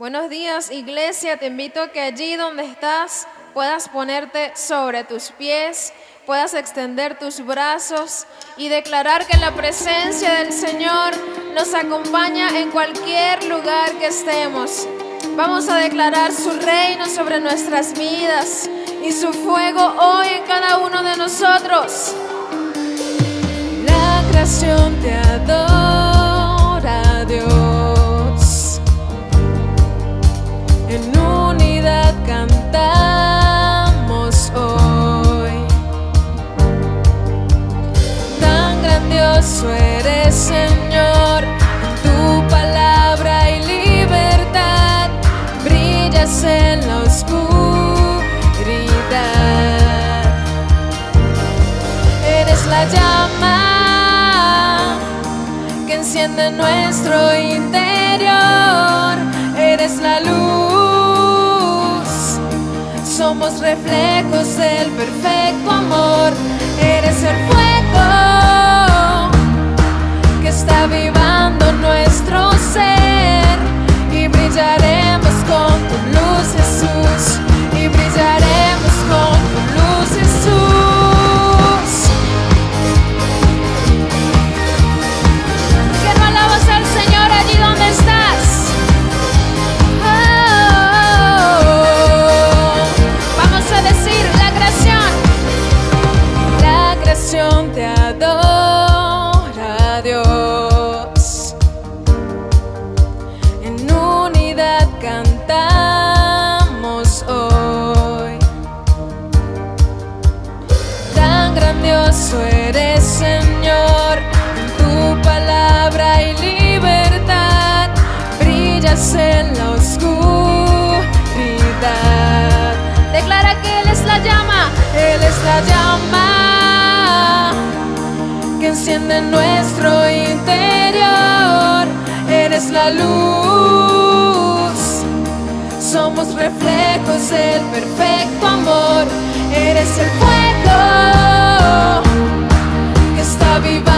Buenos días, iglesia. Te invito a que allí donde estás puedas ponerte sobre tus pies, puedas extender tus brazos y declarar que la presencia del Señor nos acompaña en cualquier lugar que estemos. Vamos a declarar su reino sobre nuestras vidas y su fuego hoy en cada uno de nosotros. La creación te adora. enciende nuestro interior. Eres la luz, somos reflejos del perfecto amor. Eres el fuego que está vivando nuestro ser y brillaremos con tu luz, Jesús, y brillaremos. enciende nuestro interior. Eres la luz, somos reflejos del perfecto amor. Eres el fuego que está vivo.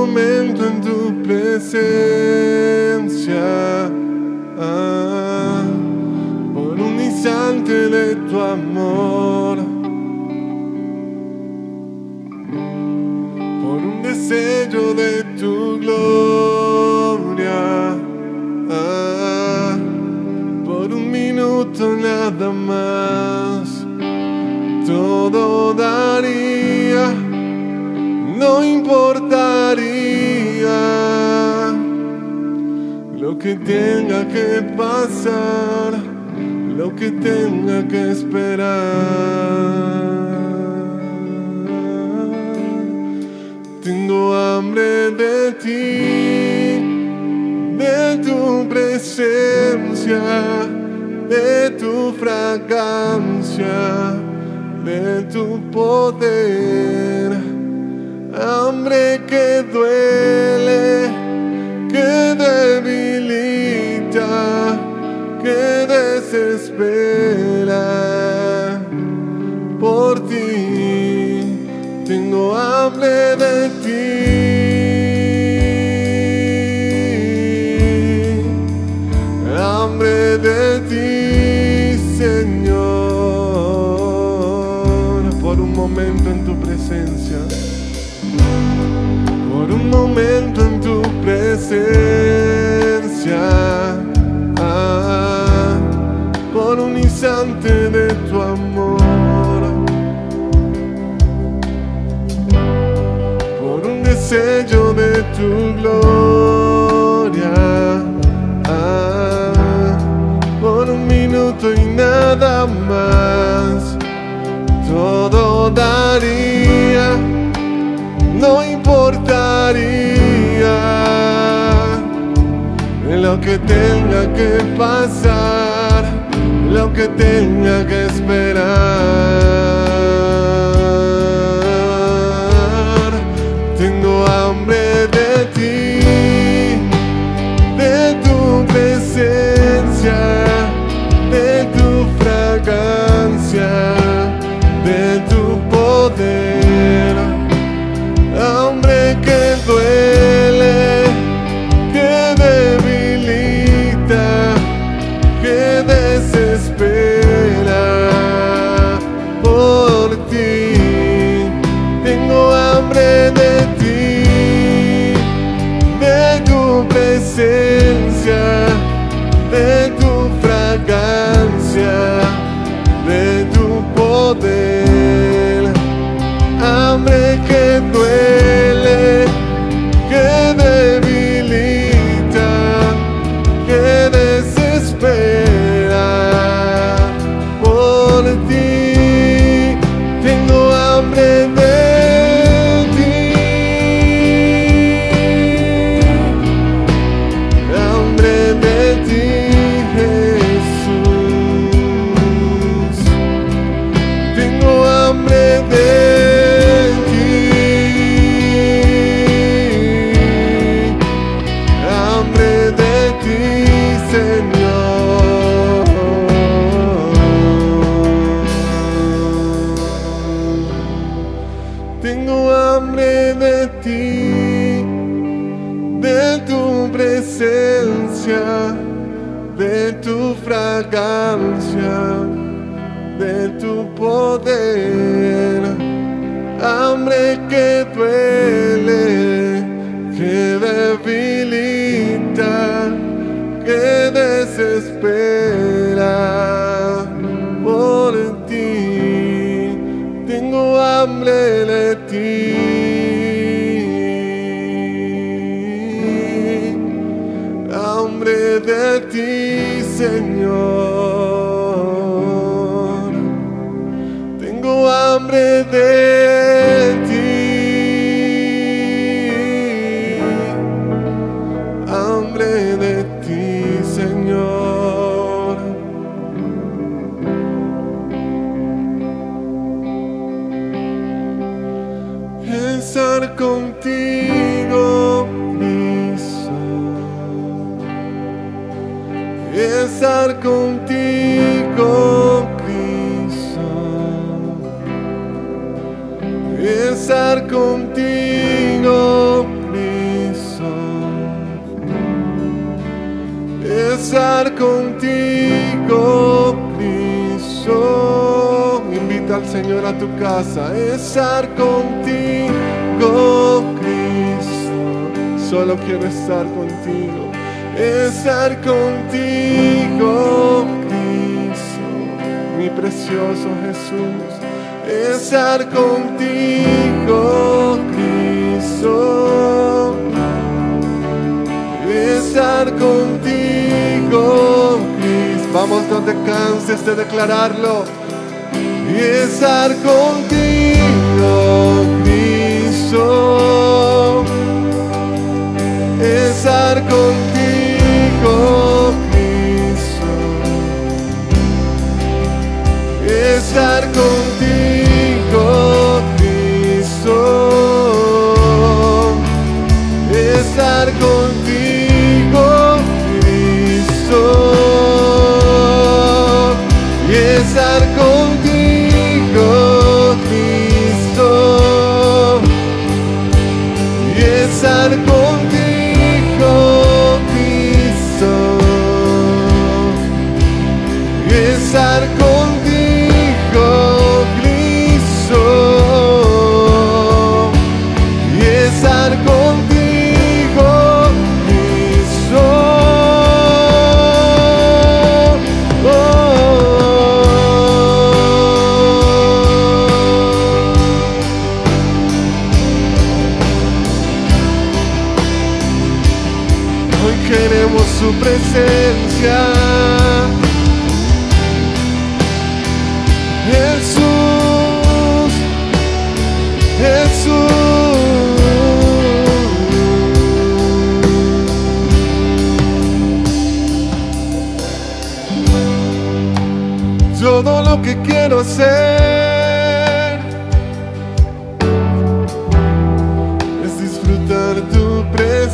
momento en tu presencia. Tenga que pasar, lo que tenga que esperar. Tengo hambre de ti, de tu presencia, de tu fragancia, de tu poder. Hambre que duele, por ti. Tengo hambre de ti, hambre de ti, Señor, por un momento en tu presencia, por un momento en tu presencia, lo que tenga que pasar, lo que tenga que esperar. estar contigo, Cristo. Estar contigo, Cristo. Estar contigo, Cristo. Invita al Señor a tu casa. Estar contigo, Cristo. Solo quiero estar contigo estar contigo, Cristo, mi precioso Jesús, estar contigo, Cristo, estar contigo, Cristo. Vamos, donde canses de declararlo. Y estar contigo, Cristo. Estar contigo con Cristo, estar con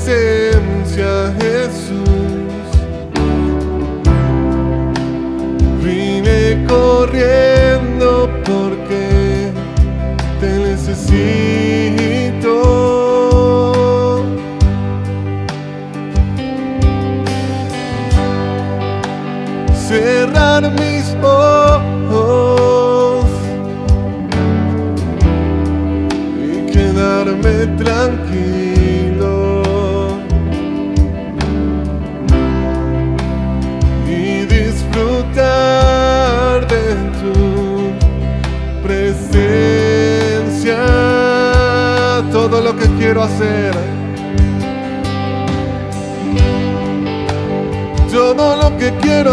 say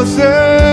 você.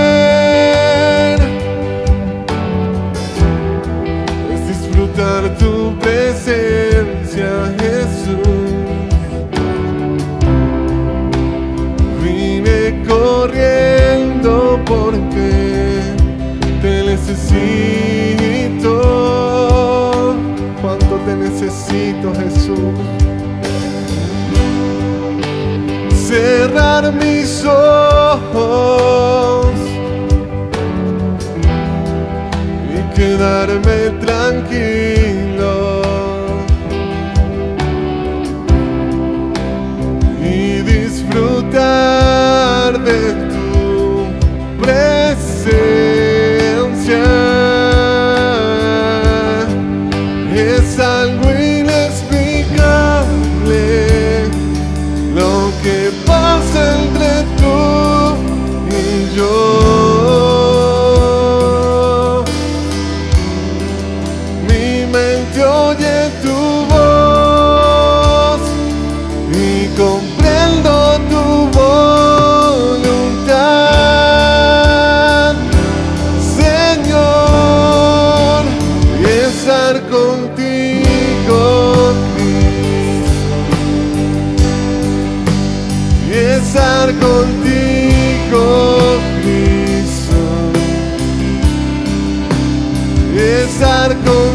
gotta go.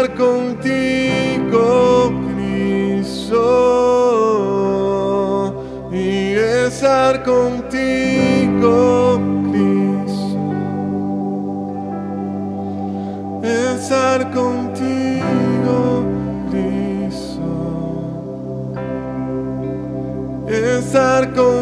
Estar contigo, Cristo. Y estar contigo, Cristo. Estar contigo, Cristo estar contigo,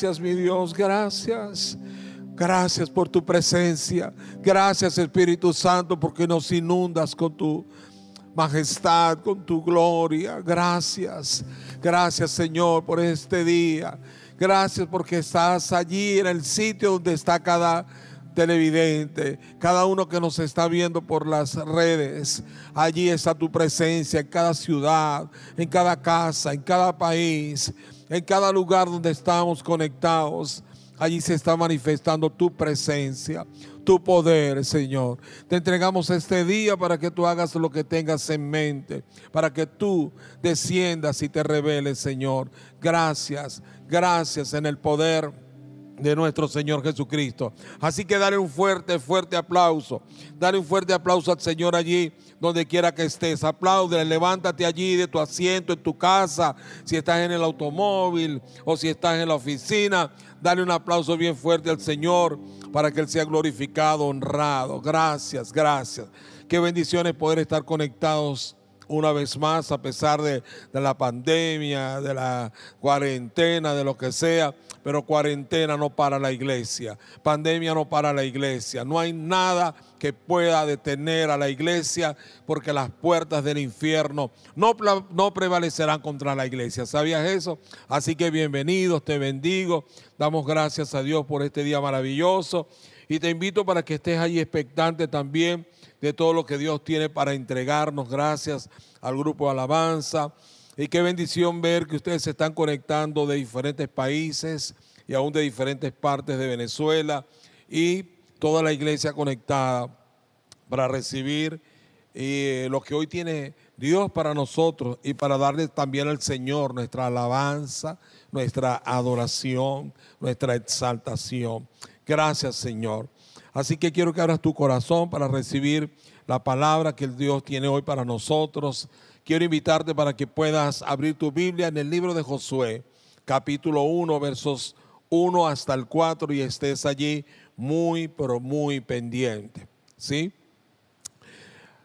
Gracias, mi Dios, gracias. Gracias por tu presencia. Gracias, Espíritu Santo, porque nos inundas con tu majestad, con tu gloria. Gracias. Gracias, Señor, por este día. Gracias porque estás allí en el sitio donde está cada televidente, cada uno que nos está viendo por las redes. Allí está tu presencia en cada ciudad, en cada casa, en cada país, en cada lugar donde estamos conectados. Allí se está manifestando tu presencia, tu poder, Señor. Te entregamos este día para que tú hagas lo que tengas en mente, para que tú desciendas y te reveles, Señor. Gracias, gracias en el poder de nuestro Señor Jesucristo. Así que dale un fuerte, fuerte aplauso. Dale un fuerte aplauso al Señor allí, donde quiera que estés. Aplaude, levántate allí de tu asiento, en tu casa, si estás en el automóvil o si estás en la oficina. Dale un aplauso bien fuerte al Señor para que Él sea glorificado, honrado. Gracias, gracias. Qué bendiciones poder estar conectados una vez más, a pesar de, de, la pandemia, de la cuarentena, de lo que sea. Pero cuarentena no para la iglesia, pandemia no para la iglesia. No hay nada que pueda detener a la iglesia porque las puertas del infierno no, no prevalecerán contra la iglesia. ¿Sabías eso? Así que bienvenidos, te bendigo. Damos gracias a Dios por este día maravilloso. Y te invito para que estés ahí expectante también de todo lo que Dios tiene para entregarnos. Gracias al grupo de alabanza. Y qué bendición ver que ustedes se están conectando de diferentes países y aún de diferentes partes de Venezuela y toda la iglesia conectada para recibir eh, lo que hoy tiene Dios para nosotros y para darle también al Señor nuestra alabanza, nuestra adoración, nuestra exaltación. Gracias Señor. Así que quiero que abras tu corazón para recibir la palabra que el Dios tiene hoy para nosotros. Quiero invitarte para que puedas abrir tu Biblia en el libro de Josué, capítulo 1, versos 1 hasta el 4 y estés allí muy, pero muy pendiente. ¿Sí?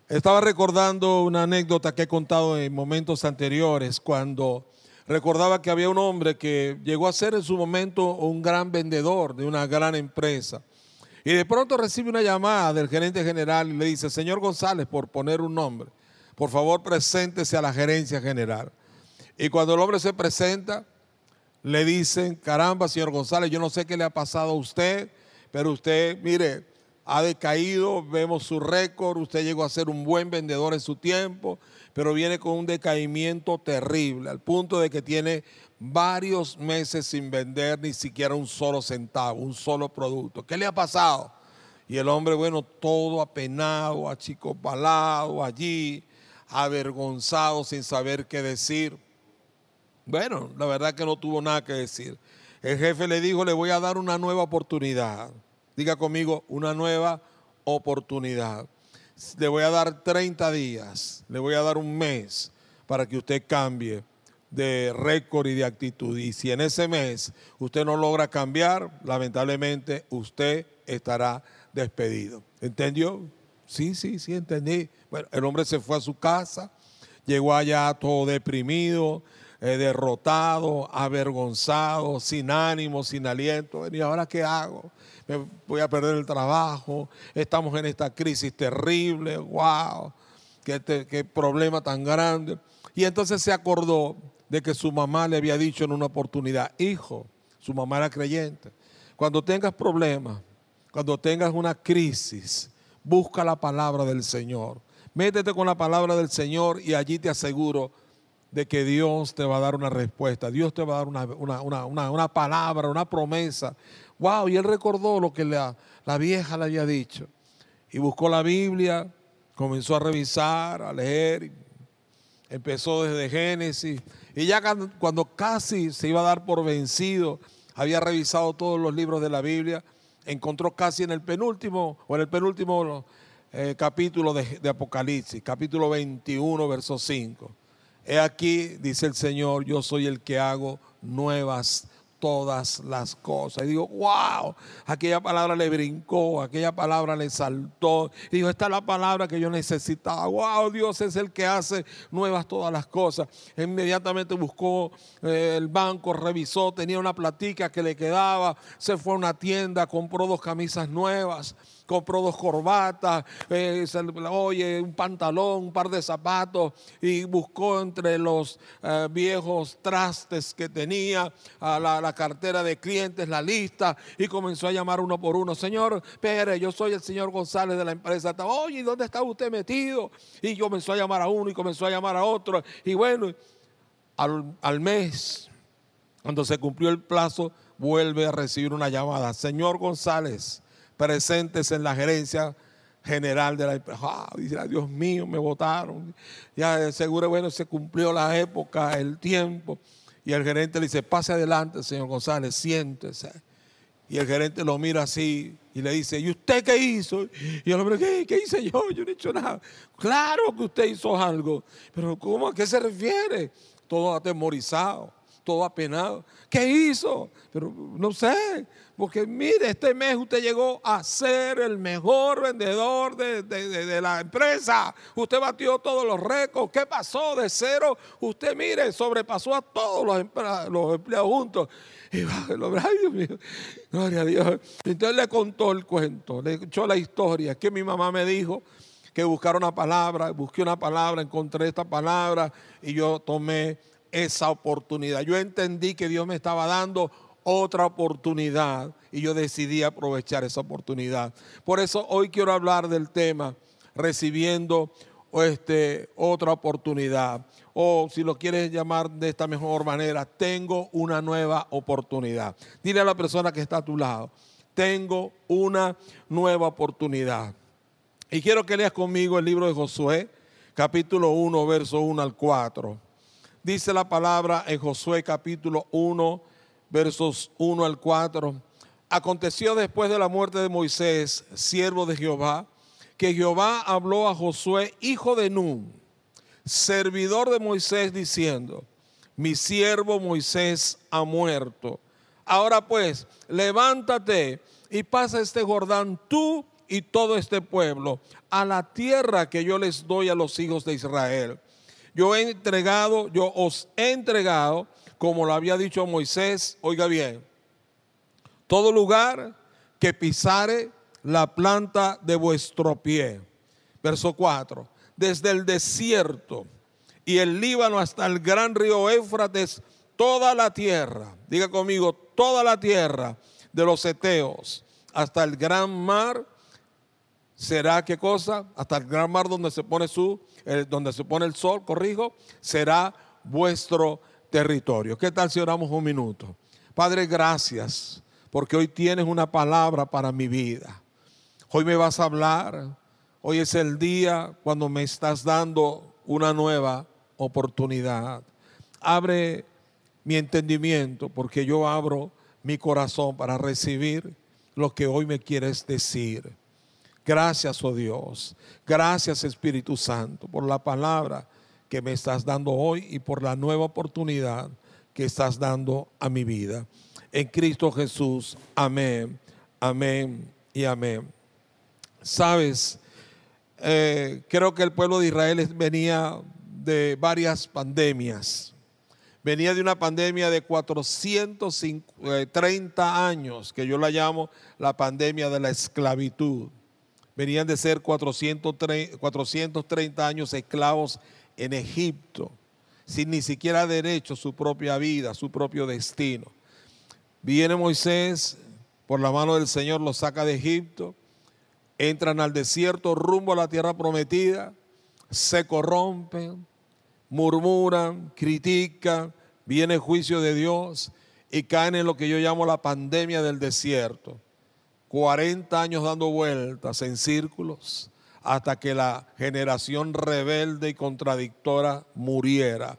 Estaba recordando una anécdota que he contado en momentos anteriores cuando recordaba que había un hombre que llegó a ser en su momento un gran vendedor de una gran empresa. Y de pronto recibe una llamada del gerente general y le dice, señor González, por poner un nombre, por favor preséntese a la gerencia general. Y cuando el hombre se presenta, le dicen, caramba, señor González, yo no sé qué le ha pasado a usted, pero usted, mire, ha decaído, vemos su récord, usted llegó a ser un buen vendedor en su tiempo, pero viene con un decaimiento terrible, al punto de que tiene varios meses sin vender ni siquiera un solo centavo, un solo producto. ¿Qué le ha pasado? Y el hombre, bueno, todo apenado, achicopalado allí, avergonzado, sin saber qué decir. Bueno, la verdad que no tuvo nada que decir. El jefe le dijo, le voy a dar una nueva oportunidad. Diga conmigo, una nueva oportunidad. Le voy a dar 30 días, le voy a dar un mes para que usted cambie de récord y de actitud. Y si en ese mes usted no logra cambiar, lamentablemente usted estará despedido. ¿Entendió? Sí, sí, sí, entendí. Bueno, el hombre se fue a su casa, llegó allá todo deprimido, eh, derrotado, avergonzado, sin ánimo, sin aliento. ¿Y ahora qué hago? Me voy a perder el trabajo, estamos en esta crisis terrible, wow, qué, qué problema tan grande. Y entonces se acordó de que su mamá le había dicho en una oportunidad, hijo, su mamá era creyente, cuando tengas problemas, cuando tengas una crisis, busca la palabra del Señor. Métete con la palabra del Señor y allí te aseguro de que Dios te va a dar una respuesta, Dios te va a dar una, palabra, una promesa. Wow, y él recordó lo que la, la vieja le había dicho. Y buscó la Biblia, comenzó a revisar, a leer, empezó desde Génesis. Y ya cuando casi se iba a dar por vencido, había revisado todos los libros de la Biblia, encontró casi en el penúltimo, o en el penúltimo eh, capítulo de, Apocalipsis, capítulo 21, verso 5 He aquí, dice el Señor, yo soy el que hago nuevas todas las cosas. Y digo, wow, aquella palabra le brincó, aquella palabra le saltó. Y digo, esta es la palabra que yo necesitaba. Wow, Dios es el que hace nuevas todas las cosas. Inmediatamente buscó eh, el banco, revisó, tenía una platica que le quedaba, se fue a una tienda, compró dos camisas nuevas compró dos corbatas, eh, oye, un pantalón, un par de zapatos y buscó entre los eh, viejos trastes que tenía a la, cartera de clientes, la lista y comenzó a llamar uno por uno. Señor Pérez, yo soy el señor González de la empresa. Oye, ¿dónde está usted metido? Y comenzó a llamar a uno y comenzó a llamar a otro. Y bueno, al mes, cuando se cumplió el plazo, vuelve a recibir una llamada. Señor González, presentes en la gerencia general de la empresa. Ah, Dios mío, me votaron. Ya seguro, bueno, se cumplió la época, el tiempo. Y el gerente le dice, pase adelante, señor González, siéntese. Y el gerente lo mira así y le dice, ¿y usted qué hizo? Y el hombre, ¿qué, ¿qué hice yo? Yo no he hecho nada. Claro que usted hizo algo. Pero ¿cómo? ¿A qué se refiere? Todo atemorizado, todo apenado. ¿Qué hizo? Pero no sé. Porque mire, este mes usted llegó a ser el mejor vendedor de, la empresa. Usted batió todos los récords. ¿Qué pasó de cero? Usted mire, sobrepasó a todos los, empleados, juntos. Y ay Dios mío, gloria a Dios. Entonces le contó el cuento, le echó la historia. Que mi mamá me dijo que buscara una palabra, busqué una palabra, encontré esta palabra y yo tomé esa oportunidad. Yo entendí que Dios me estaba dando otra oportunidad y yo decidí aprovechar esa oportunidad. Por eso hoy quiero hablar del tema recibiendo este, otra oportunidad. O si lo quieres llamar de esta mejor manera, tengo una nueva oportunidad. Dile a la persona que está a tu lado, tengo una nueva oportunidad. Y quiero que leas conmigo el libro de Josué, capítulo 1, verso 1 al 4. Dice la palabra en Josué capítulo 1, versos 1 al 4. Aconteció después de la muerte de Moisés, siervo de Jehová, que Jehová habló a Josué, hijo de Nun, servidor de Moisés, diciendo, mi siervo Moisés ha muerto. Ahora pues, levántate y pasa este Jordán tú y todo este pueblo a la tierra que yo les doy a los hijos de Israel. Yo he entregado, yo os he entregado como lo había dicho Moisés, oiga bien, todo lugar que pisare la planta de vuestro pie. Verso 4, desde el desierto y el Líbano hasta el gran río Éufrates, toda la tierra, diga conmigo, toda la tierra de los Eteos, hasta el gran mar será qué cosa? Hasta el gran mar donde se pone su, eh, donde se pone el sol, corrijo, será vuestro territorio. ¿Qué tal si oramos un minuto? Padre, gracias, porque hoy tienes una palabra para mi vida. Hoy me vas a hablar. Hoy es el día cuando me estás dando una nueva oportunidad. Abre mi entendimiento, porque yo abro mi corazón para recibir lo que hoy me quieres decir. Gracias, oh Dios. Gracias, Espíritu Santo, por la palabra que me estás dando hoy y por la nueva oportunidad que estás dando a mi vida. En Cristo Jesús. Amén, amén y amén. Sabes, eh, creo que el pueblo de Israel venía de varias pandemias venía de una pandemia de 430 años, que yo la llamo la pandemia de la esclavitud. Venían de ser 430, años esclavos en Egipto, sin ni siquiera derecho a su propia vida, su propio destino. Viene Moisés, por la mano del Señor los saca de Egipto, entran al desierto rumbo a la tierra prometida, se corrompen, murmuran, critican, viene el juicio de Dios y caen en lo que yo llamo la pandemia del desierto. 40 años dando vueltas en círculos hasta que la generación rebelde y contradictora muriera.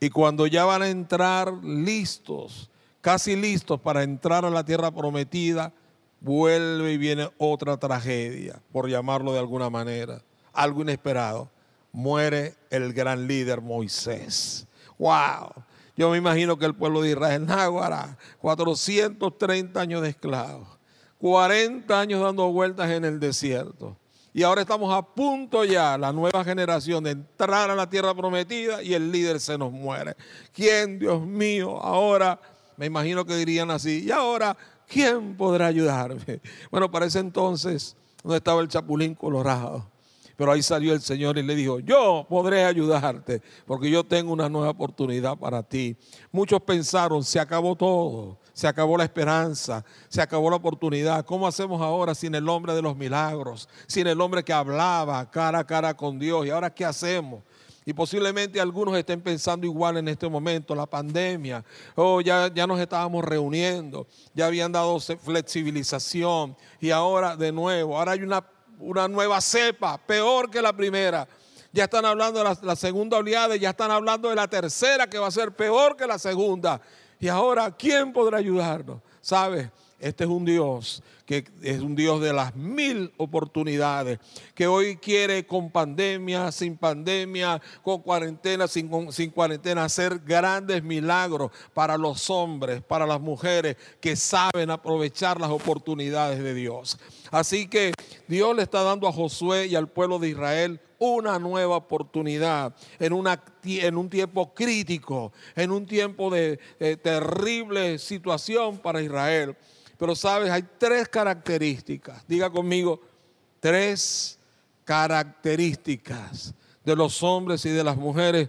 Y cuando ya van a entrar listos, casi listos para entrar a la tierra prometida, vuelve y viene otra tragedia, por llamarlo de alguna manera, algo inesperado muere el gran líder Moisés. ¡Wow! Yo me imagino que el pueblo de Israel, Náhuara, 430 años de esclavos, 40 años dando vueltas en el desierto. Y ahora estamos a punto ya, la nueva generación, de entrar a la tierra prometida y el líder se nos muere. ¿Quién, Dios mío, ahora, me imagino que dirían así, y ahora, ¿quién podrá ayudarme? Bueno, para ese entonces, no estaba el Chapulín Colorado. Pero ahí salió el Señor y le dijo, yo podré ayudarte porque yo tengo una nueva oportunidad para ti. Muchos pensaron, se acabó todo, se acabó la esperanza, se acabó la oportunidad. ¿Cómo hacemos ahora sin el hombre de los milagros, sin el hombre que hablaba cara a cara con Dios? ¿Y ahora qué hacemos? Y posiblemente algunos estén pensando igual en este momento, la pandemia, oh, ya, ya nos estábamos reuniendo, ya habían dado flexibilización y ahora de nuevo, ahora hay una una nueva cepa, peor que la primera. Ya están hablando de la, segunda oleada, ya están hablando de la tercera que va a ser peor que la segunda. Y ahora, ¿quién podrá ayudarnos? ¿Sabes? Este es un Dios que es un Dios de las mil oportunidades, que hoy quiere con pandemia, sin pandemia, con cuarentena, sin, sin, cuarentena, hacer grandes milagros para los hombres, para las mujeres que saben aprovechar las oportunidades de Dios. Así que Dios le está dando a Josué y al pueblo de Israel una nueva oportunidad en, una, en un tiempo crítico, en un tiempo de terrible situación para Israel. Pero sabes, hay tres características. Diga conmigo, tres características de los hombres y de las mujeres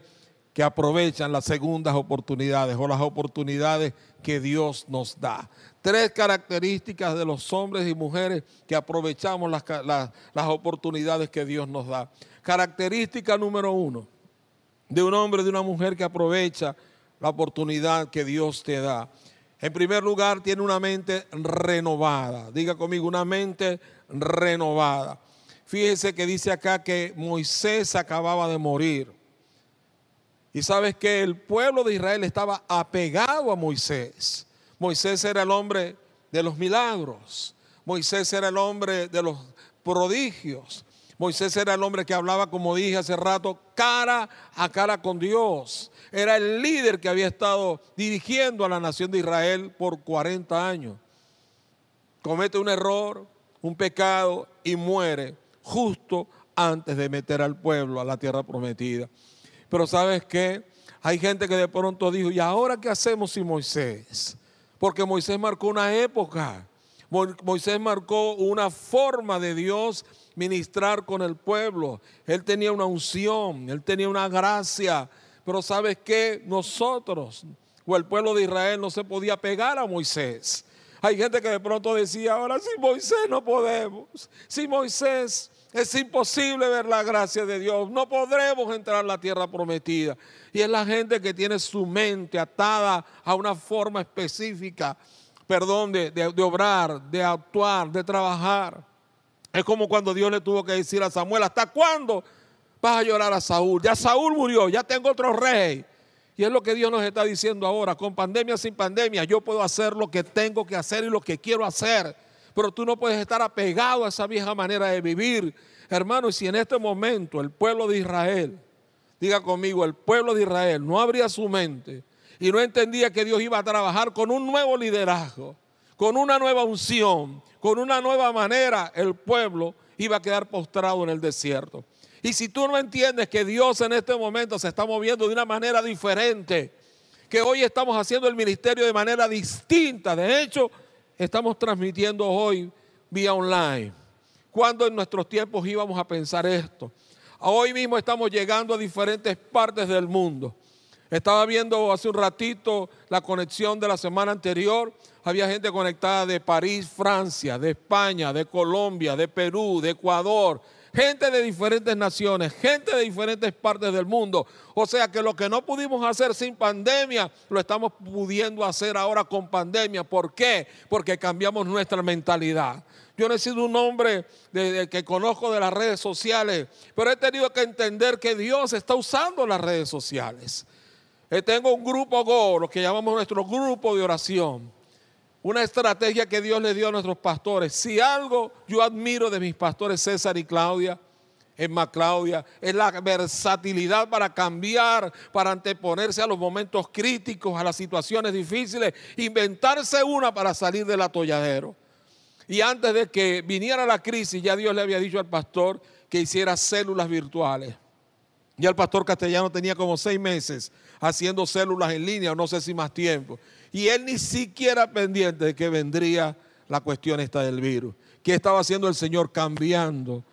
que aprovechan las segundas oportunidades o las oportunidades que Dios nos da. Tres características de los hombres y mujeres que aprovechamos las, las, oportunidades que Dios nos da. Característica número uno de un hombre de una mujer que aprovecha la oportunidad que Dios te da. En primer lugar, tiene una mente renovada. Diga conmigo, una mente renovada. Fíjese que dice acá que Moisés acababa de morir. Y sabes que el pueblo de Israel estaba apegado a Moisés. Moisés era el hombre de los milagros. Moisés era el hombre de los prodigios. Moisés era el hombre que hablaba, como dije hace rato, cara a cara con Dios. Era el líder que había estado dirigiendo a la nación de Israel por 40 años. Comete un error, un pecado y muere justo antes de meter al pueblo a la tierra prometida. Pero sabes qué? Hay gente que de pronto dijo, ¿y ahora qué hacemos sin Moisés? Porque Moisés marcó una época. Moisés marcó una forma de Dios ministrar con el pueblo. Él tenía una unción, él tenía una gracia. Pero sabes qué? Nosotros o el pueblo de Israel no se podía pegar a Moisés. Hay gente que de pronto decía, ahora sin Moisés no podemos. Sin Moisés es imposible ver la gracia de Dios. No podremos entrar a la tierra prometida. Y es la gente que tiene su mente atada a una forma específica, perdón, de, de obrar, de actuar, de trabajar. Es como cuando Dios le tuvo que decir a Samuel, ¿hasta cuándo vas a llorar a Saúl? Ya Saúl murió, ya tengo otro rey. Y es lo que Dios nos está diciendo ahora, con pandemia, sin pandemia, yo puedo hacer lo que tengo que hacer y lo que quiero hacer. Pero tú no puedes estar apegado a esa vieja manera de vivir. Hermano, y si en este momento el pueblo de Israel, diga conmigo, el pueblo de Israel no abría su mente y no entendía que Dios iba a trabajar con un nuevo liderazgo, con una nueva unción, con una nueva manera, el pueblo iba a quedar postrado en el desierto. Y si tú no entiendes que Dios en este momento se está moviendo de una manera diferente, que hoy estamos haciendo el ministerio de manera distinta, de hecho, estamos transmitiendo hoy vía online. ¿Cuándo en nuestros tiempos íbamos a pensar esto? Hoy mismo estamos llegando a diferentes partes del mundo. Estaba viendo hace un ratito la conexión de la semana anterior. Había gente conectada de París, Francia, de España, de Colombia, de Perú, de Ecuador, gente de diferentes naciones, gente de diferentes partes del mundo. O sea que lo que no pudimos hacer sin pandemia, lo estamos pudiendo hacer ahora con pandemia. ¿Por qué? Porque cambiamos nuestra mentalidad. Yo no he sido un hombre que conozco de las redes sociales, pero he tenido que entender que Dios está usando las redes sociales. Eh, tengo un grupo Go, lo que llamamos nuestro grupo de oración una estrategia que Dios le dio a nuestros pastores. Si algo yo admiro de mis pastores César y Claudia, más Claudia, es la versatilidad para cambiar, para anteponerse a los momentos críticos, a las situaciones difíciles, inventarse una para salir del atolladero. Y antes de que viniera la crisis, ya Dios le había dicho al pastor que hiciera células virtuales. Ya el pastor castellano tenía como seis meses haciendo células en línea, no sé si más tiempo. Y él ni siquiera pendiente de que vendría la cuestión esta del virus. ¿Qué estaba haciendo el Señor? Cambiando,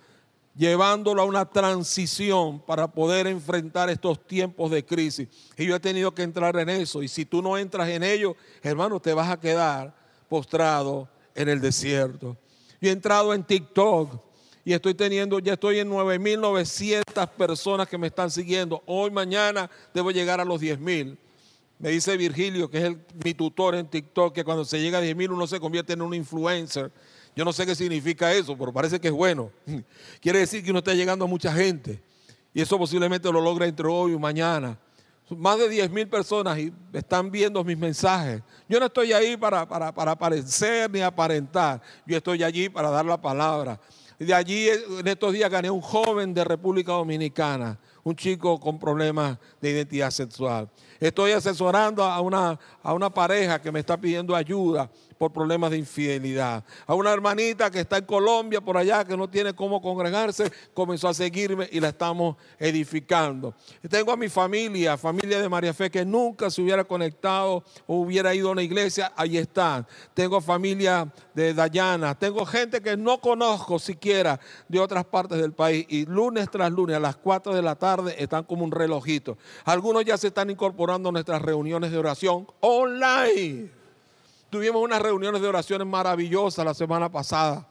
llevándolo a una transición para poder enfrentar estos tiempos de crisis. Y yo he tenido que entrar en eso. Y si tú no entras en ello, hermano, te vas a quedar postrado en el desierto. Yo he entrado en TikTok y estoy teniendo, ya estoy en 9.900 personas que me están siguiendo. Hoy, mañana, debo llegar a los 10.000. Me dice Virgilio, que es mi tutor en TikTok, que cuando se llega a 10 mil uno se convierte en un influencer. Yo no sé qué significa eso, pero parece que es bueno. Quiere decir que uno está llegando a mucha gente. Y eso posiblemente lo logra entre hoy y mañana. Más de 10 mil personas están viendo mis mensajes. Yo no estoy ahí para, para, para aparecer ni aparentar. Yo estoy allí para dar la palabra. De allí, en estos días, gané un joven de República Dominicana, un chico con problemas de identidad sexual. Estoy asesorando a una, a una pareja que me está pidiendo ayuda por problemas de infidelidad. A una hermanita que está en Colombia, por allá, que no tiene cómo congregarse, comenzó a seguirme y la estamos edificando. tengo a mi familia, familia de María Fe, que nunca se hubiera conectado o hubiera ido a una iglesia, ahí están. Tengo familia de Dayana, tengo gente que no conozco siquiera de otras partes del país y lunes tras lunes a las 4 de la tarde están como un relojito. Algunos ya se están incorporando a nuestras reuniones de oración online. Tuvimos unas reuniones de oraciones maravillosas la semana pasada,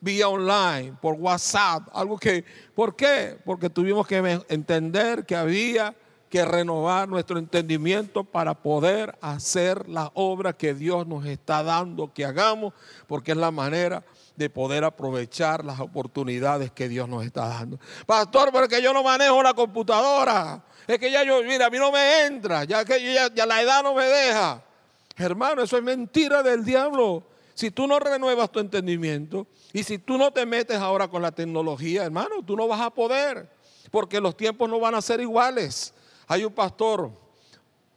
vía online, por WhatsApp, algo que, ¿por qué? Porque tuvimos que entender que había que renovar nuestro entendimiento para poder hacer la obra que Dios nos está dando que hagamos, porque es la manera de poder aprovechar las oportunidades que Dios nos está dando. Pastor, porque yo no manejo la computadora. Es que ya yo, mira, a mí no me entra, ya que ya, ya la edad no me deja. Hermano, eso es mentira del diablo. Si tú no renuevas tu entendimiento y si tú no te metes ahora con la tecnología, hermano, tú no vas a poder, porque los tiempos no van a ser iguales. Hay un pastor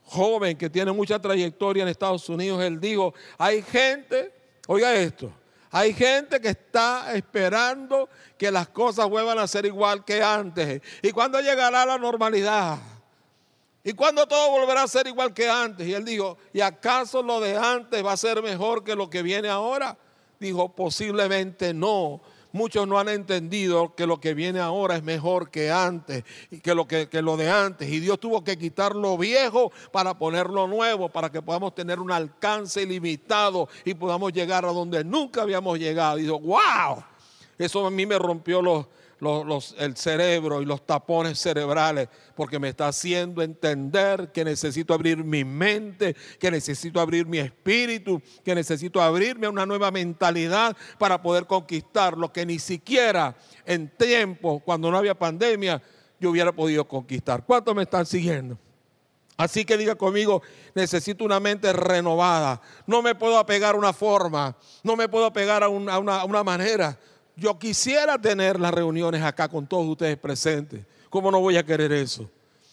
joven que tiene mucha trayectoria en Estados Unidos, él dijo, hay gente, oiga esto, hay gente que está esperando que las cosas vuelvan a ser igual que antes. ¿Y cuándo llegará la normalidad? ¿Y cuándo todo volverá a ser igual que antes? Y él dijo, ¿y acaso lo de antes va a ser mejor que lo que viene ahora? Dijo, posiblemente no, muchos no han entendido que lo que viene ahora es mejor que antes y que lo, que, que lo de antes. Y Dios tuvo que quitar lo viejo para poner lo nuevo, para que podamos tener un alcance ilimitado y podamos llegar a donde nunca habíamos llegado. Y digo, wow, eso a mí me rompió los, el cerebro y los tapones cerebrales, porque me está haciendo entender que necesito abrir mi mente, que necesito abrir mi espíritu, que necesito abrirme a una nueva mentalidad para poder conquistar lo que ni siquiera en tiempo, cuando no había pandemia, yo hubiera podido conquistar. ¿Cuántos me están siguiendo? Así que diga conmigo, necesito una mente renovada. No me puedo apegar a una forma, no me puedo apegar a una manera. Yo quisiera tener las reuniones acá con todos ustedes presentes. ¿Cómo no voy a querer eso?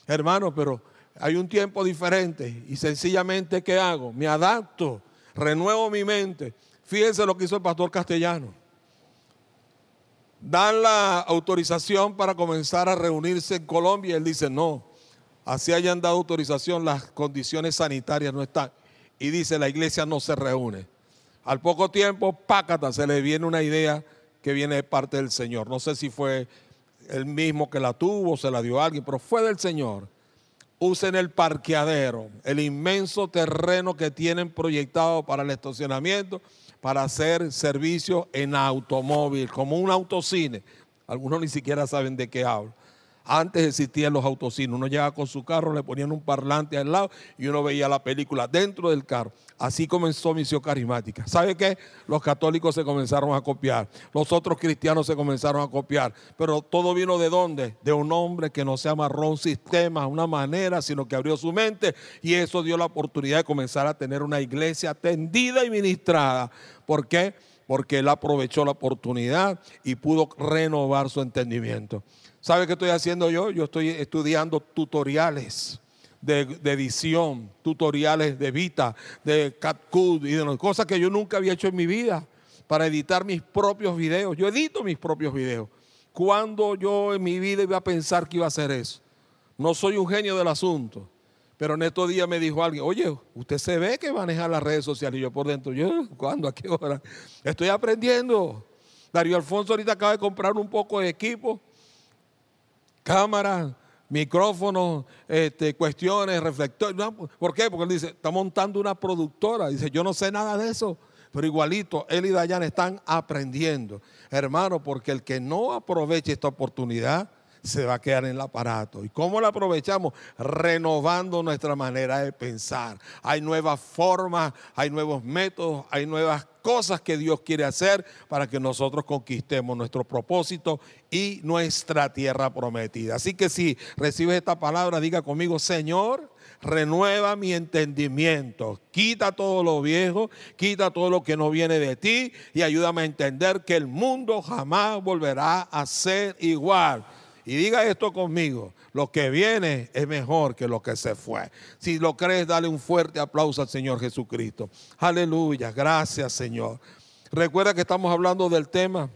Hermano, pero hay un tiempo diferente y sencillamente ¿qué hago? Me adapto, renuevo mi mente. Fíjense lo que hizo el pastor castellano. Dan la autorización para comenzar a reunirse en Colombia. Él dice, no, así hayan dado autorización, las condiciones sanitarias no están. Y dice, la iglesia no se reúne. Al poco tiempo, pácata, se le viene una idea que viene de parte del Señor. No sé si fue el mismo que la tuvo, se la dio a alguien, pero fue del Señor. Usen el parqueadero, el inmenso terreno que tienen proyectado para el estacionamiento, para hacer servicio en automóvil, como un autocine. Algunos ni siquiera saben de qué hablo. Antes existían los autocines. Uno llegaba con su carro, le ponían un parlante al lado y uno veía la película dentro del carro. Así comenzó Misión Carismática. ¿Sabe qué? Los católicos se comenzaron a copiar. Los otros cristianos se comenzaron a copiar. Pero todo vino de dónde? De un hombre que no se amarró a un sistema, a una manera, sino que abrió su mente. Y eso dio la oportunidad de comenzar a tener una iglesia atendida y ministrada. ¿Por qué? Porque él aprovechó la oportunidad y pudo renovar su entendimiento. ¿Sabe qué estoy haciendo yo? Yo estoy estudiando tutoriales de, edición, tutoriales de Vita, de CapCut y de cosas que yo nunca había hecho en mi vida para editar mis propios videos. Yo edito mis propios videos. ¿Cuándo yo en mi vida iba a pensar que iba a hacer eso? No soy un genio del asunto. Pero en estos días me dijo alguien, oye, usted se ve que maneja las redes sociales. Y yo por dentro, ¿yo cuándo? ¿A qué hora? Estoy aprendiendo. Darío Alfonso ahorita acaba de comprar un poco de equipo cámara, micrófonos, este, cuestiones, reflectores. ¿Por qué? Porque él dice, está montando una productora. Dice, yo no sé nada de eso. Pero igualito, él y Dayan están aprendiendo. Hermano, porque el que no aproveche esta oportunidad se va a quedar en el aparato. ¿Y cómo la aprovechamos? Renovando nuestra manera de pensar. Hay nuevas formas, hay nuevos métodos, hay nuevas cosas que Dios quiere hacer para que nosotros conquistemos nuestro propósito y nuestra tierra prometida. Así que si recibes esta palabra, diga conmigo, Señor, renueva mi entendimiento, quita todo lo viejo, quita todo lo que no viene de ti y ayúdame a entender que el mundo jamás volverá a ser igual. Y diga esto conmigo, lo que viene es mejor que lo que se fue. Si lo crees, dale un fuerte aplauso al Señor Jesucristo. Aleluya, gracias Señor. Recuerda que estamos hablando del tema,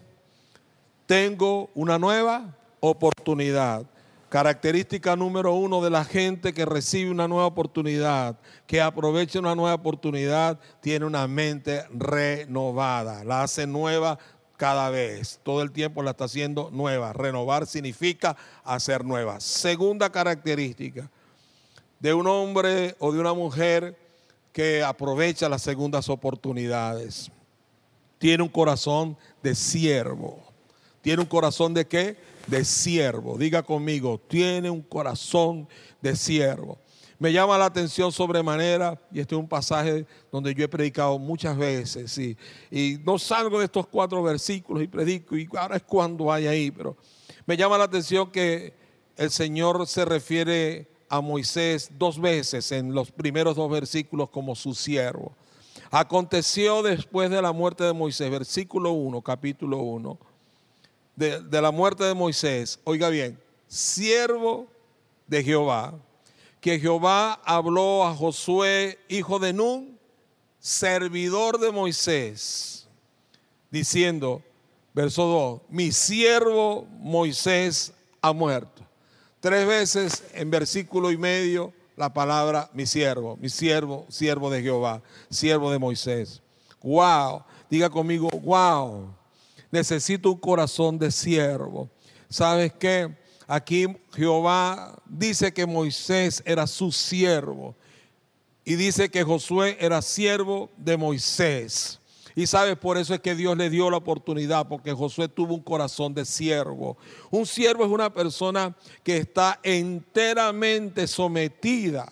tengo una nueva oportunidad. Característica número uno de la gente que recibe una nueva oportunidad, que aprovecha una nueva oportunidad, tiene una mente renovada, la hace nueva cada vez. Todo el tiempo la está haciendo nueva. Renovar significa hacer nueva. Segunda característica de un hombre o de una mujer que aprovecha las segundas oportunidades. Tiene un corazón de siervo. ¿Tiene un corazón de qué? De siervo. Diga conmigo, tiene un corazón de siervo. Me llama la atención sobremanera, y este es un pasaje donde yo he predicado muchas veces, y, y no salgo de estos cuatro versículos y predico, y ahora es cuando hay ahí, pero me llama la atención que el Señor se refiere a Moisés dos veces en los primeros dos versículos como su siervo. Aconteció después de la muerte de Moisés, versículo 1, capítulo 1, de, de la muerte de Moisés, oiga bien, siervo de Jehová, que Jehová habló a Josué, hijo de Nun, servidor de Moisés, diciendo, verso 2, mi siervo Moisés ha muerto. Tres veces en versículo y medio la palabra mi siervo, mi siervo, siervo de Jehová, siervo de Moisés. Wow, diga conmigo, wow. necesito un corazón de siervo. ¿Sabes qué? Aquí Jehová dice que Moisés era su siervo y dice que Josué era siervo de Moisés. Y sabes, por eso es que Dios le dio la oportunidad, porque Josué tuvo un corazón de siervo. Un siervo es una persona que está enteramente sometida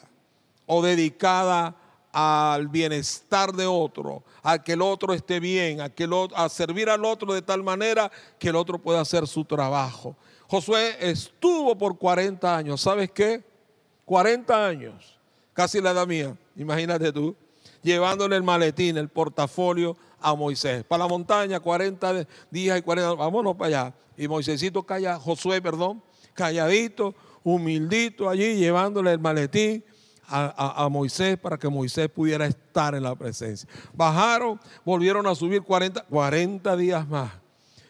o dedicada al bienestar de otro, a que el otro esté bien, a, que a servir al otro de tal manera que el otro pueda hacer su trabajo. Josué estuvo por 40 años, ¿sabes qué? 40 años, casi la edad mía, imagínate tú, llevándole el maletín, el portafolio a Moisés. Para la montaña, 40 días y 40, vámonos para allá. Y Moisésito calla, Josué, perdón, calladito, humildito allí, llevándole el maletín a, Moisés para que Moisés pudiera estar en la presencia. Bajaron, volvieron a subir 40, 40 días más.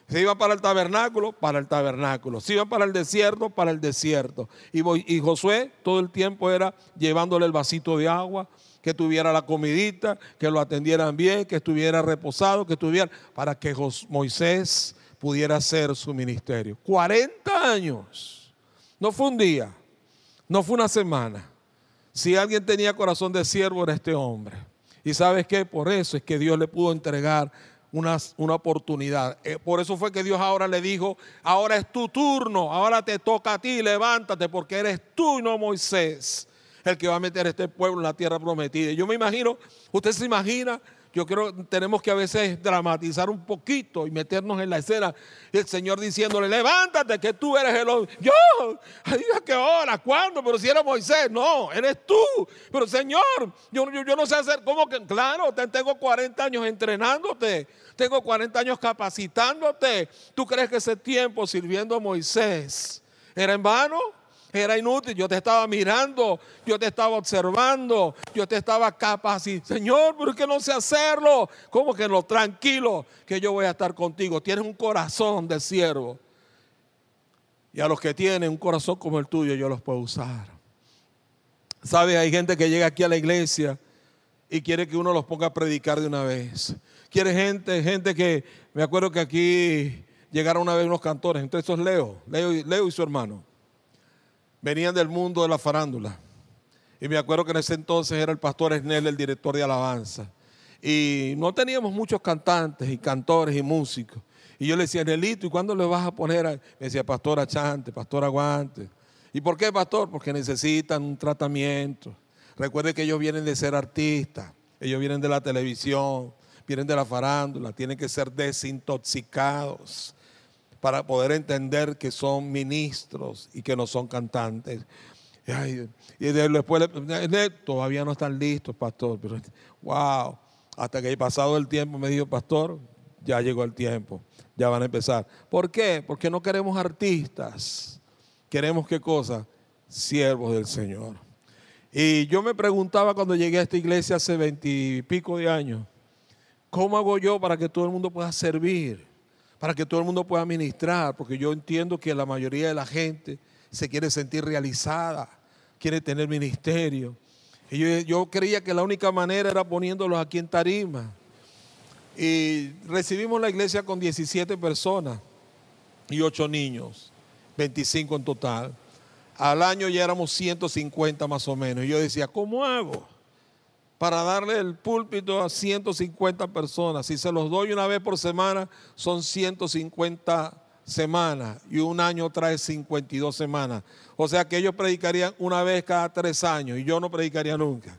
Se iba para el tabernáculo, para el tabernáculo. Se iba para el desierto, para el desierto. Y, Josué todo el tiempo era llevándole el vasito de agua, que tuviera la comidita, que lo atendieran bien, que estuviera reposado, que estuviera, para que Moisés pudiera hacer su ministerio. 40 años. No fue un día, no fue una semana. Si alguien tenía corazón de siervo era este hombre. Y sabes qué, por eso es que Dios le pudo entregar una, una oportunidad. Eh, por eso fue que Dios ahora le dijo, ahora es tu turno, ahora te toca a ti, levántate porque eres tú y no Moisés el que va a meter a este pueblo en la tierra prometida. Yo me imagino, usted se imagina yo creo tenemos que a veces dramatizar un poquito y meternos en la escena. El Señor diciéndole, levántate que tú eres el hombre. Yo, ¿a qué hora? ¿Cuándo? Pero si era Moisés, no, eres tú. Pero Señor, yo, yo, no sé hacer, ¿cómo que? Claro, tengo 40 años entrenándote, tengo 40 años capacitándote. ¿Tú crees que ese tiempo sirviendo a Moisés era en vano? era inútil. Yo te estaba mirando, yo te estaba observando, yo te estaba capacitando. Señor, ¿por qué no sé hacerlo? ¿Cómo que no? Tranquilo, que yo voy a estar contigo. Tienes un corazón de siervo. Y a los que tienen un corazón como el tuyo, yo los puedo usar. ¿Sabes? Hay gente que llega aquí a la iglesia y quiere que uno los ponga a predicar de una vez. Quiere gente, gente que, me acuerdo que aquí llegaron una vez unos cantores, entre esos Leo, Leo, y su hermano venían del mundo de la farándula. Y me acuerdo que en ese entonces era el pastor Esnel el director de alabanza. Y no teníamos muchos cantantes y cantores y músicos. Y yo le decía, Nelito, ¿y cuándo le vas a poner? A... Me decía, pastor Achante, pastor Aguante. ¿Y por qué, pastor? Porque necesitan un tratamiento. Recuerde que ellos vienen de ser artistas, ellos vienen de la televisión, vienen de la farándula, tienen que ser desintoxicados para poder entender que son ministros y que no son cantantes. y después todavía no están listos, pastor. Pero wow, hasta que haya pasado el tiempo me dijo, pastor, ya llegó el tiempo, ya van a empezar. ¿Por qué? Porque no queremos artistas. Queremos qué cosa? Siervos del Señor. Y yo me preguntaba cuando llegué a esta iglesia hace veintipico de años, ¿cómo hago yo para que todo el mundo pueda servir? para que todo el mundo pueda ministrar, porque yo entiendo que la mayoría de la gente se quiere sentir realizada, quiere tener ministerio. Y yo, creía que la única manera era poniéndolos aquí en tarima. Y recibimos la iglesia con 17 personas y 8 niños, 25 en total. Al año ya éramos 150 más o menos. Y yo decía, ¿cómo hago? Para darle el púlpito a 150 personas. Si se los doy una vez por semana, son 150 semanas y un año trae 52 semanas. O sea que ellos predicarían una vez cada tres años y yo no predicaría nunca.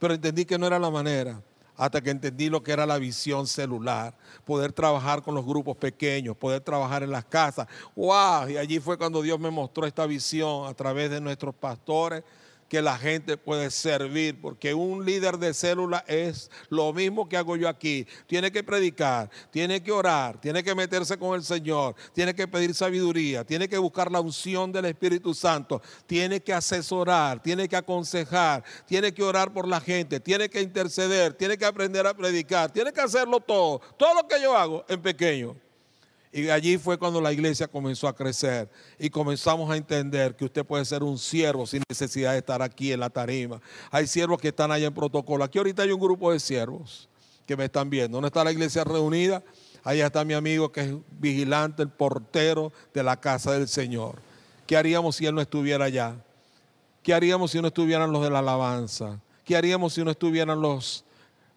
Pero entendí que no era la manera hasta que entendí lo que era la visión celular, poder trabajar con los grupos pequeños, poder trabajar en las casas. ¡Wow! Y allí fue cuando Dios me mostró esta visión a través de nuestros pastores, que la gente puede servir, porque un líder de célula es lo mismo que hago yo aquí. Tiene que predicar, tiene que orar, tiene que meterse con el Señor, tiene que pedir sabiduría, tiene que buscar la unción del Espíritu Santo, tiene que asesorar, tiene que aconsejar, tiene que orar por la gente, tiene que interceder, tiene que aprender a predicar, tiene que hacerlo todo. Todo lo que yo hago en pequeño. Y allí fue cuando la iglesia comenzó a crecer y comenzamos a entender que usted puede ser un siervo sin necesidad de estar aquí en la tarima. Hay siervos que están allá en protocolo. Aquí ahorita hay un grupo de siervos que me están viendo. ¿Dónde está la iglesia reunida? Allá está mi amigo que es vigilante, el portero de la casa del Señor. ¿Qué haríamos si él no estuviera allá? ¿Qué haríamos si no estuvieran los de la alabanza? ¿Qué haríamos si no estuvieran los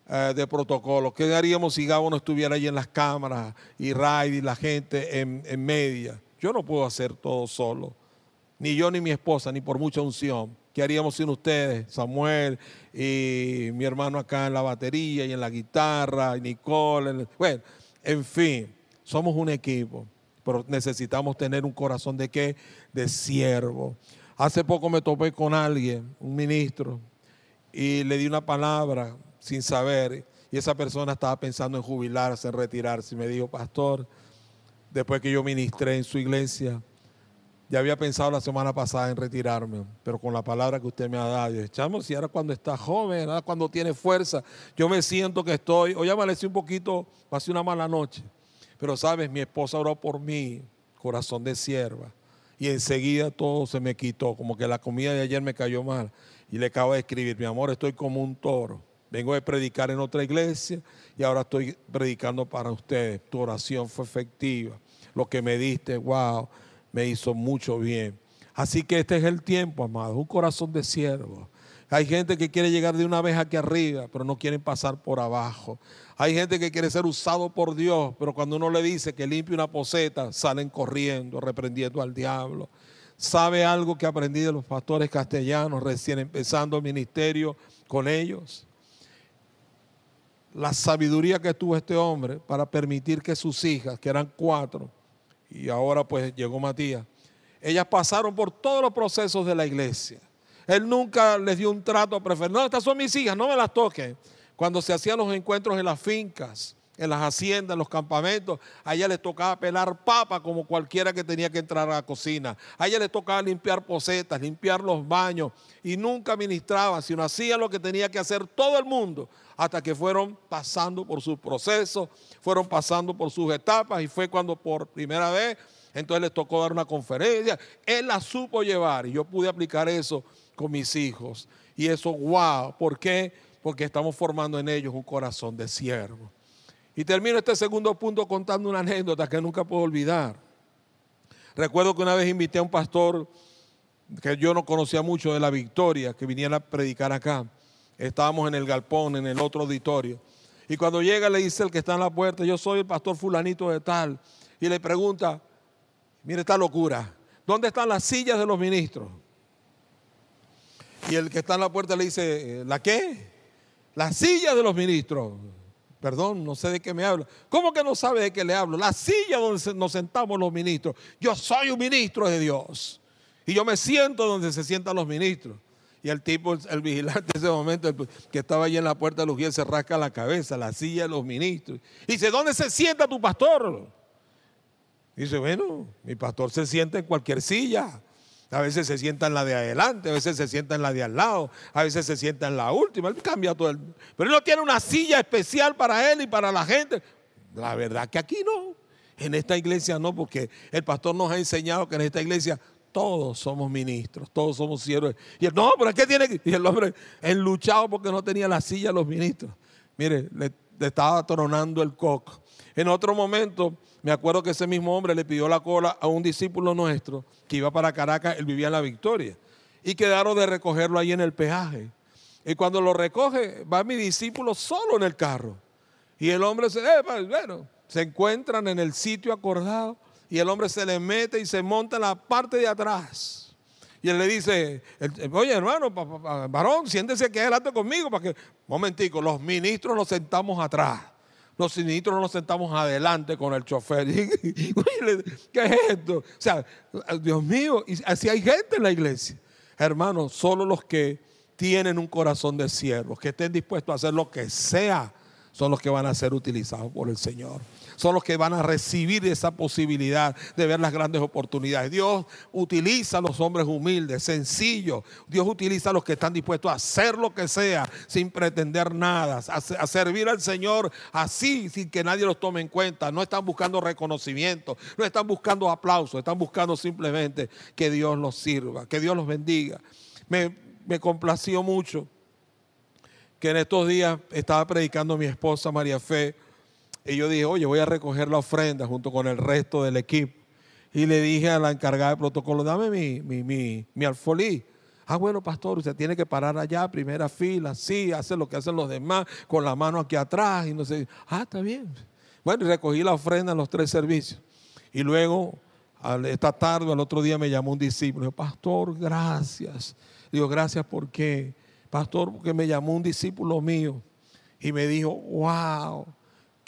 eh, de protocolo? ¿Qué haríamos si Gabo no estuviera allí en las cámaras y Raid y la gente en, en media? Yo no puedo hacer todo solo. Ni yo ni mi esposa, ni por mucha unción. ¿Qué haríamos sin ustedes? Samuel y mi hermano acá en la batería y en la guitarra, Nicole. bueno, en fin, somos un equipo, pero necesitamos tener un corazón de qué? De siervo. Hace poco me topé con alguien, un ministro, y le di una palabra sin saber, y esa persona estaba pensando en jubilarse, en retirarse, y me dijo, pastor, después que yo ministré en su iglesia, ya había pensado la semana pasada en retirarme, pero con la palabra que usted me ha dado, chamo, si ahora cuando está joven, ahora cuando tiene fuerza, yo me siento que estoy, hoy amanecí un poquito, pasé una mala noche, pero sabes, mi esposa oró por mí, corazón de sierva, y enseguida todo se me quitó, como que la comida de ayer me cayó mal, y le acabo de escribir, mi amor, estoy como un toro, vengo de predicar en otra iglesia, y ahora estoy predicando para ustedes, tu oración fue efectiva, lo que me diste, wow me hizo mucho bien. Así que este es el tiempo, amado, un corazón de siervo. Hay gente que quiere llegar de una vez aquí arriba, pero no quieren pasar por abajo. Hay gente que quiere ser usado por Dios, pero cuando uno le dice que limpie una poseta, salen corriendo, reprendiendo al diablo. ¿Sabe algo que aprendí de los pastores castellanos recién empezando el ministerio con ellos? La sabiduría que tuvo este hombre para permitir que sus hijas, que eran cuatro, y ahora pues llegó Matías. Ellas pasaron por todos los procesos de la iglesia. Él nunca les dio un trato preferente. No, estas son mis hijas, no me las toquen. Cuando se hacían los encuentros en las fincas, en las haciendas, en los campamentos, a ella les tocaba pelar papa como cualquiera que tenía que entrar a la cocina. A ella les tocaba limpiar posetas, limpiar los baños y nunca ministraba, sino hacía lo que tenía que hacer todo el mundo hasta que fueron pasando por sus procesos, fueron pasando por sus etapas y fue cuando por primera vez entonces les tocó dar una conferencia. Él la supo llevar y yo pude aplicar eso con mis hijos. Y eso, wow, ¿por qué? Porque estamos formando en ellos un corazón de siervo. Y termino este segundo punto contando una anécdota que nunca puedo olvidar. Recuerdo que una vez invité a un pastor que yo no conocía mucho de la Victoria, que viniera a predicar acá. Estábamos en el galpón, en el otro auditorio. Y cuando llega le dice el que está en la puerta, yo soy el pastor fulanito de tal. Y le pregunta, mire esta locura, ¿dónde están las sillas de los ministros? Y el que está en la puerta le dice, ¿la qué? Las sillas de los ministros. Perdón, no sé de qué me hablo. ¿Cómo que no sabe de qué le hablo? La silla donde nos sentamos los ministros. Yo soy un ministro de Dios. Y yo me siento donde se sientan los ministros. Y el tipo, el vigilante ese momento, que estaba allí en la puerta de los se rasca la cabeza, la silla de los ministros. Y dice, ¿dónde se sienta tu pastor? dice, bueno, mi pastor se sienta en cualquier silla. A veces se sienta en la de adelante, a veces se sienta en la de al lado, a veces se sienta en la última. Él cambia todo el... Pero él no tiene una silla especial para él y para la gente. La verdad que aquí no. En esta iglesia no, porque el pastor nos ha enseñado que en esta iglesia todos somos ministros, todos somos siervos. Y él, no, pero ¿qué tiene que.? Y el hombre, él luchado porque no tenía la silla los ministros. Mire, le, estaba tronando el coco. En otro momento, me acuerdo que ese mismo hombre le pidió la cola a un discípulo nuestro que iba para Caracas, él vivía en la Victoria, y quedaron de recogerlo ahí en el peaje. Y cuando lo recoge, va mi discípulo solo en el carro. Y el hombre se, eh, bueno, se encuentran en el sitio acordado y el hombre se le mete y se monta en la parte de atrás. Y él le dice, oye hermano, varón, siéntese aquí adelante conmigo para que, momentico, los ministros nos sentamos atrás los ministros nos sentamos adelante con el chofer. ¿Qué es esto? O sea, Dios mío, y así hay gente en la iglesia. Hermanos, solo los que tienen un corazón de siervos, que estén dispuestos a hacer lo que sea, son los que van a ser utilizados por el Señor son los que van a recibir esa posibilidad de ver las grandes oportunidades. Dios utiliza a los hombres humildes, sencillos. Dios utiliza a los que están dispuestos a hacer lo que sea sin pretender nada, a, servir al Señor así, sin que nadie los tome en cuenta. No están buscando reconocimiento, no están buscando aplausos, están buscando simplemente que Dios los sirva, que Dios los bendiga. Me, me complació mucho que en estos días estaba predicando mi esposa María Fe Y yo dije, oye, voy a recoger la ofrenda junto con el resto del equipo. Y le dije a la encargada de protocolo, dame mi, mi, mi, mi alfolí. Ah, bueno, pastor, usted tiene que parar allá, primera fila, sí, hace lo que hacen los demás, con la mano aquí atrás y no sé. Ah, está bien. Bueno, y recogí la ofrenda en los tres servicios. Y luego, esta tarde, al otro día me llamó un discípulo. Dijo, pastor, gracias. Digo, gracias por qué. Pastor, porque me llamó un discípulo mío y me dijo, wow,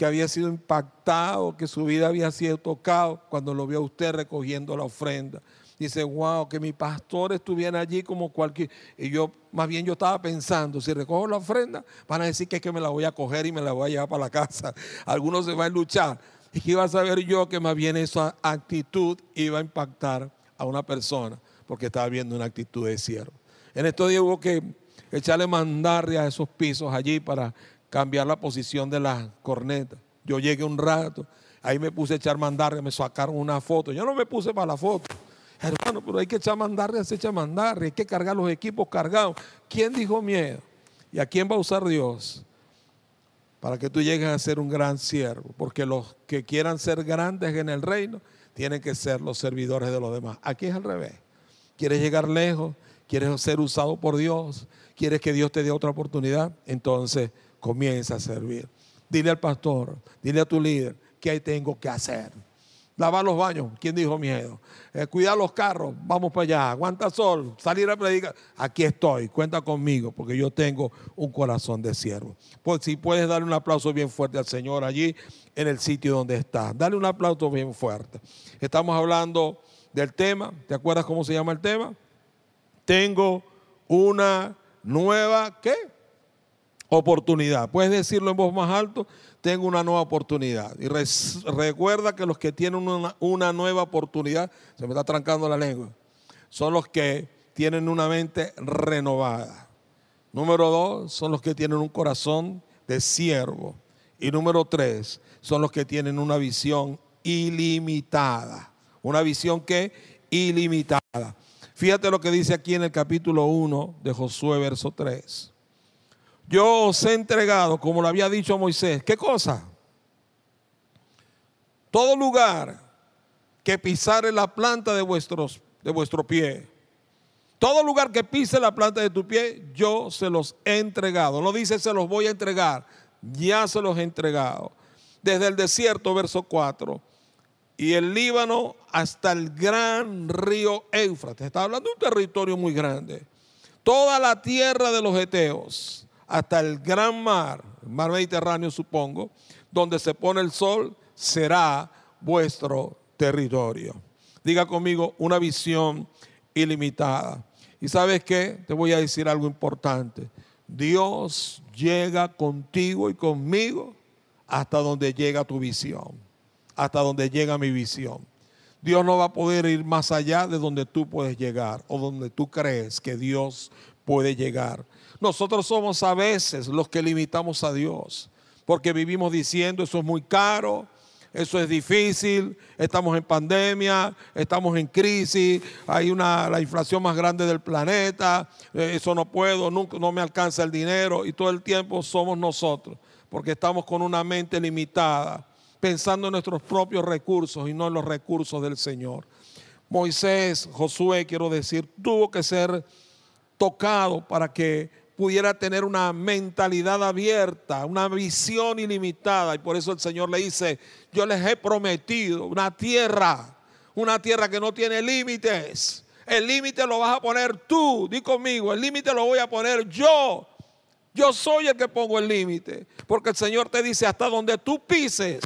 que había sido impactado, que su vida había sido tocado cuando lo vio a usted recogiendo la ofrenda. Dice, wow, que mi pastor estuviera allí como cualquier... Y yo, más bien yo estaba pensando, si recojo la ofrenda, van a decir que es que me la voy a coger y me la voy a llevar para la casa. Algunos se van a luchar. Y que iba a saber yo que más bien esa actitud iba a impactar a una persona, porque estaba viendo una actitud de siervo. En estos días hubo que echarle mandarle a esos pisos allí para cambiar la posición de las cornetas. Yo llegué un rato, ahí me puse a echar mandarria, me sacaron una foto. Yo no me puse para la foto. Hermano, pero hay que echar mandarria, se echa mandarria, hay que cargar los equipos cargados. ¿Quién dijo miedo? ¿Y a quién va a usar Dios? Para que tú llegues a ser un gran siervo. Porque los que quieran ser grandes en el reino tienen que ser los servidores de los demás. Aquí es al revés. ¿Quieres llegar lejos? ¿Quieres ser usado por Dios? ¿Quieres que Dios te dé otra oportunidad? Entonces comienza a servir. Dile al pastor, dile a tu líder, ¿qué tengo que hacer? Lavar los baños, ¿quién dijo miedo? Eh, cuidar los carros, vamos para allá. Aguanta sol, salir a predicar. Aquí estoy, cuenta conmigo, porque yo tengo un corazón de siervo. Pues si puedes darle un aplauso bien fuerte al Señor allí en el sitio donde está. Dale un aplauso bien fuerte. Estamos hablando del tema, ¿te acuerdas cómo se llama el tema? Tengo una nueva, ¿qué? Oportunidad. Puedes decirlo en voz más alto, tengo una nueva oportunidad. Y recuerda que los que tienen una, una, nueva oportunidad, se me está trancando la lengua, son los que tienen una mente renovada. Número dos, son los que tienen un corazón de siervo. Y número tres, son los que tienen una visión ilimitada. Una visión que ilimitada. Fíjate lo que dice aquí en el capítulo 1 de Josué, verso 3. Yo os he entregado, como lo había dicho Moisés, ¿qué cosa? Todo lugar que pisare la planta de, vuestros, de vuestro pie. Todo lugar que pise la planta de tu pie, yo se los he entregado. No dice se los voy a entregar, ya se los he entregado. Desde el desierto, verso 4, y el Líbano hasta el gran río Éufrates. Está hablando de un territorio muy grande. Toda la tierra de los Eteos hasta el gran mar, mar Mediterráneo supongo, donde se pone el sol, será vuestro territorio. Diga conmigo una visión ilimitada. Y sabes qué, te voy a decir algo importante. Dios llega contigo y conmigo hasta donde llega tu visión, hasta donde llega mi visión. Dios no va a poder ir más allá de donde tú puedes llegar o donde tú crees que Dios puede llegar. Nosotros somos a veces los que limitamos a Dios, porque vivimos diciendo eso es muy caro, eso es difícil, estamos en pandemia, estamos en crisis, hay una, la inflación más grande del planeta, eh, eso no puedo, nunca, no me alcanza el dinero y todo el tiempo somos nosotros, porque estamos con una mente limitada, pensando en nuestros propios recursos y no en los recursos del Señor. Moisés, Josué, quiero decir, tuvo que ser tocado para que pudiera tener una mentalidad abierta, una visión ilimitada. Y por eso el Señor le dice, yo les he prometido una tierra, una tierra que no tiene límites. El límite lo vas a poner tú, di conmigo, el límite lo voy a poner yo. Yo soy el que pongo el límite. Porque el Señor te dice, hasta donde tú pises,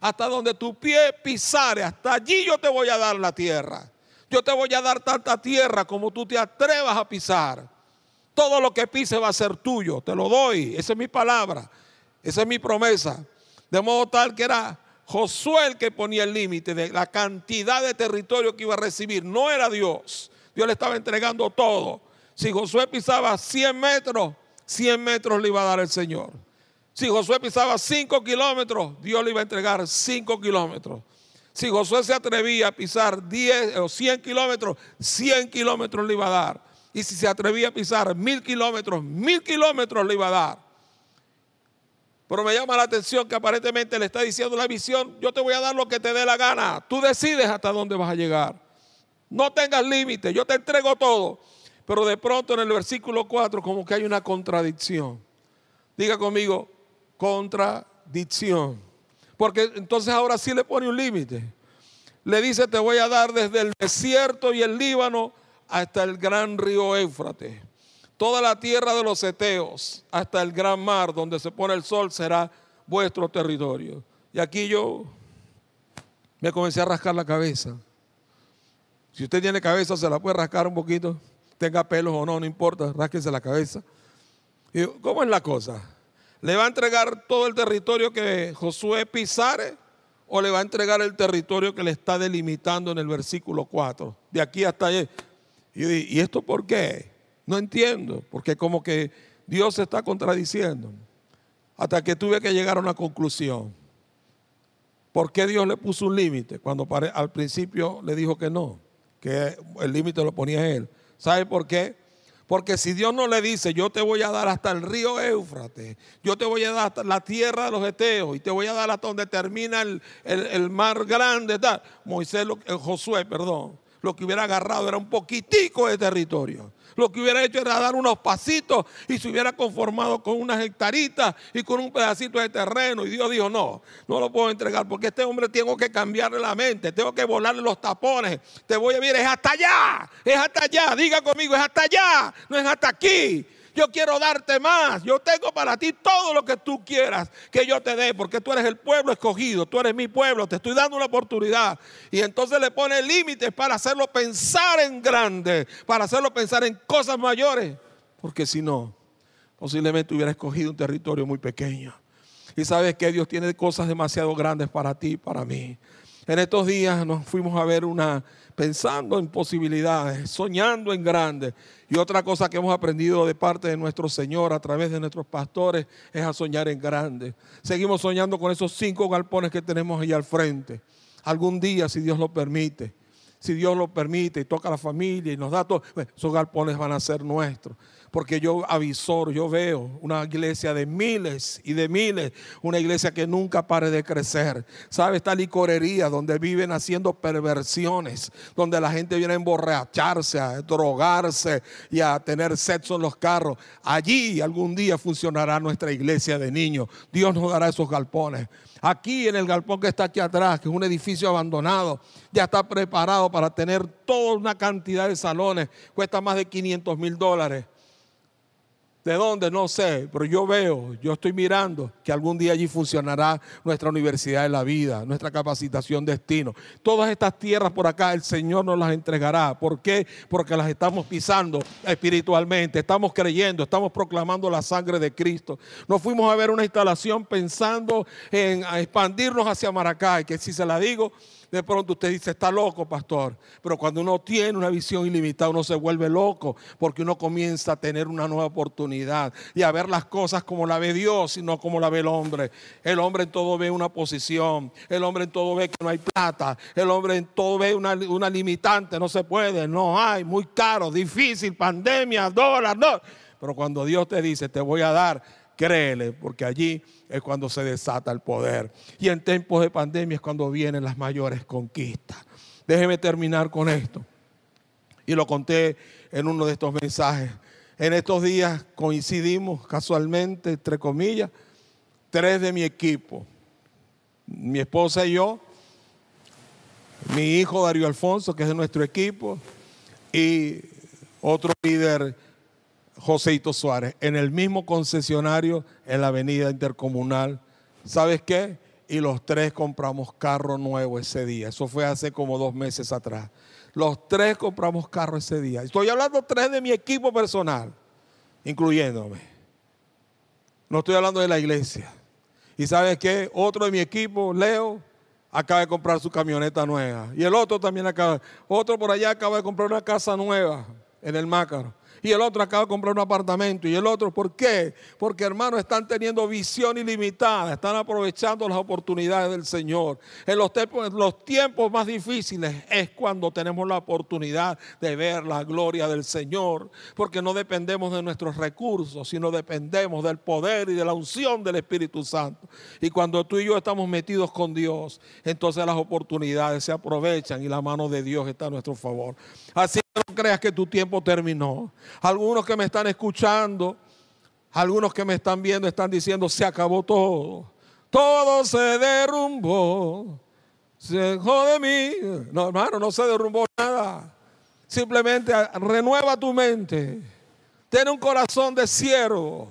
hasta donde tu pie pisare, hasta allí yo te voy a dar la tierra. Yo te voy a dar tanta tierra como tú te atrevas a pisar. Todo lo que pise va a ser tuyo, te lo doy. Esa es mi palabra, esa es mi promesa. De modo tal que era Josué el que ponía el límite de la cantidad de territorio que iba a recibir. No era Dios. Dios le estaba entregando todo. Si Josué pisaba 100 metros, 100 metros le iba a dar el Señor. Si Josué pisaba 5 kilómetros, Dios le iba a entregar 5 kilómetros. Si Josué se atrevía a pisar 10 o 100 kilómetros, 100 kilómetros le iba a dar. Y si se atrevía a pisar mil kilómetros, mil kilómetros le iba a dar. Pero me llama la atención que aparentemente le está diciendo la visión, yo te voy a dar lo que te dé la gana. Tú decides hasta dónde vas a llegar. No tengas límites, yo te entrego todo. Pero de pronto en el versículo 4 como que hay una contradicción. Diga conmigo, contradicción. Porque entonces ahora sí le pone un límite. Le dice, te voy a dar desde el desierto y el Líbano hasta el gran río Éufrates. Toda la tierra de los Eteos hasta el gran mar donde se pone el sol será vuestro territorio. Y aquí yo me comencé a rascar la cabeza. Si usted tiene cabeza, se la puede rascar un poquito. Tenga pelos o no, no importa, rásquese la cabeza. Y ¿Cómo es la cosa? ¿Le va a entregar todo el territorio que Josué pisare o le va a entregar el territorio que le está delimitando en el versículo 4? De aquí hasta allá. Y, ¿y esto por qué? No entiendo, porque como que Dios se está contradiciendo. Hasta que tuve que llegar a una conclusión. ¿Por qué Dios le puso un límite cuando al principio le dijo que no? Que el límite lo ponía él. ¿Sabe por qué? Porque si Dios no le dice, yo te voy a dar hasta el río Éufrates, yo te voy a dar hasta la tierra de los Eteos y te voy a dar hasta donde termina el, mar grande, tal. Moisés, Josué, perdón, lo que hubiera agarrado era un poquitico de territorio. Lo que hubiera hecho era dar unos pasitos y se hubiera conformado con unas hectaritas y con un pedacito de terreno. Y Dios dijo, no, no lo puedo entregar porque este hombre tengo que cambiarle la mente, tengo que volarle los tapones. Te voy a ver, es hasta allá, es hasta allá. Diga conmigo, es hasta allá, no es hasta aquí yo quiero darte más. Yo tengo para ti todo lo que tú quieras que yo te dé, porque tú eres el pueblo escogido, tú eres mi pueblo, te estoy dando una oportunidad. Y entonces le pone límites para hacerlo pensar en grande, para hacerlo pensar en cosas mayores, porque si no, posiblemente hubiera escogido un territorio muy pequeño. Y sabes que Dios tiene cosas demasiado grandes para ti y para mí. En estos días nos fuimos a ver una, pensando en posibilidades, soñando en grande. Y otra cosa que hemos aprendido de parte de nuestro Señor a través de nuestros pastores es a soñar en grande. Seguimos soñando con esos cinco galpones que tenemos ahí al frente. Algún día, si Dios lo permite, si Dios lo permite y toca a la familia y nos da todo, esos galpones van a ser nuestros porque yo avisor, yo veo una iglesia de miles y de miles, una iglesia que nunca pare de crecer. ¿Sabe? Esta licorería donde viven haciendo perversiones, donde la gente viene a emborracharse, a drogarse y a tener sexo en los carros. Allí algún día funcionará nuestra iglesia de niños. Dios nos dará esos galpones. Aquí en el galpón que está aquí atrás, que es un edificio abandonado, ya está preparado para tener toda una cantidad de salones. Cuesta más de 500 mil dólares. ¿De dónde? No sé, pero yo veo, yo estoy mirando que algún día allí funcionará nuestra Universidad de la Vida, nuestra capacitación destino. Todas estas tierras por acá el Señor nos las entregará. ¿Por qué? Porque las estamos pisando espiritualmente, estamos creyendo, estamos proclamando la sangre de Cristo. Nos fuimos a ver una instalación pensando en expandirnos hacia Maracay, que si se la digo, de pronto usted dice, está loco, pastor. Pero cuando uno tiene una visión ilimitada, uno se vuelve loco porque uno comienza a tener una nueva oportunidad y a ver las cosas como la ve Dios y no como la ve el hombre. El hombre en todo ve una posición, el hombre en todo ve que no hay plata, el hombre en todo ve una, limitante, no se puede, no hay, muy caro, difícil, pandemia, dólar, no. Pero cuando Dios te dice, te voy a dar, créele, porque allí es cuando se desata el poder. Y en tiempos de pandemia es cuando vienen las mayores conquistas. Déjeme terminar con esto. Y lo conté en uno de estos mensajes. En estos días coincidimos casualmente, entre comillas, tres de mi equipo. Mi esposa y yo, mi hijo Darío Alfonso, que es de nuestro equipo, y otro líder Joseito Suárez, en el mismo concesionario en la avenida intercomunal. ¿Sabes qué? Y los tres compramos carro nuevo ese día. Eso fue hace como dos meses atrás. Los tres compramos carro ese día. Estoy hablando tres de mi equipo personal, incluyéndome. No estoy hablando de la iglesia. Y sabes qué? Otro de mi equipo, Leo, acaba de comprar su camioneta nueva. Y el otro también acaba. Otro por allá acaba de comprar una casa nueva en el Mácaro. Y el otro acaba de comprar un apartamento y el otro, ¿por qué? Porque hermanos están teniendo visión ilimitada, están aprovechando las oportunidades del Señor. En los, tiempos, más difíciles es cuando tenemos la oportunidad de ver la gloria del Señor, porque no dependemos de nuestros recursos, sino dependemos del poder y de la unción del Espíritu Santo. Y cuando tú y yo estamos metidos con Dios, entonces las oportunidades se aprovechan y la mano de Dios está a nuestro favor. Así no creas que tu tiempo terminó. Algunos que me están escuchando, algunos que me están viendo están diciendo, se acabó todo. Todo se derrumbó. Se dejó de mí. No, hermano, no se derrumbó nada. Simplemente renueva tu mente. Ten un corazón de siervo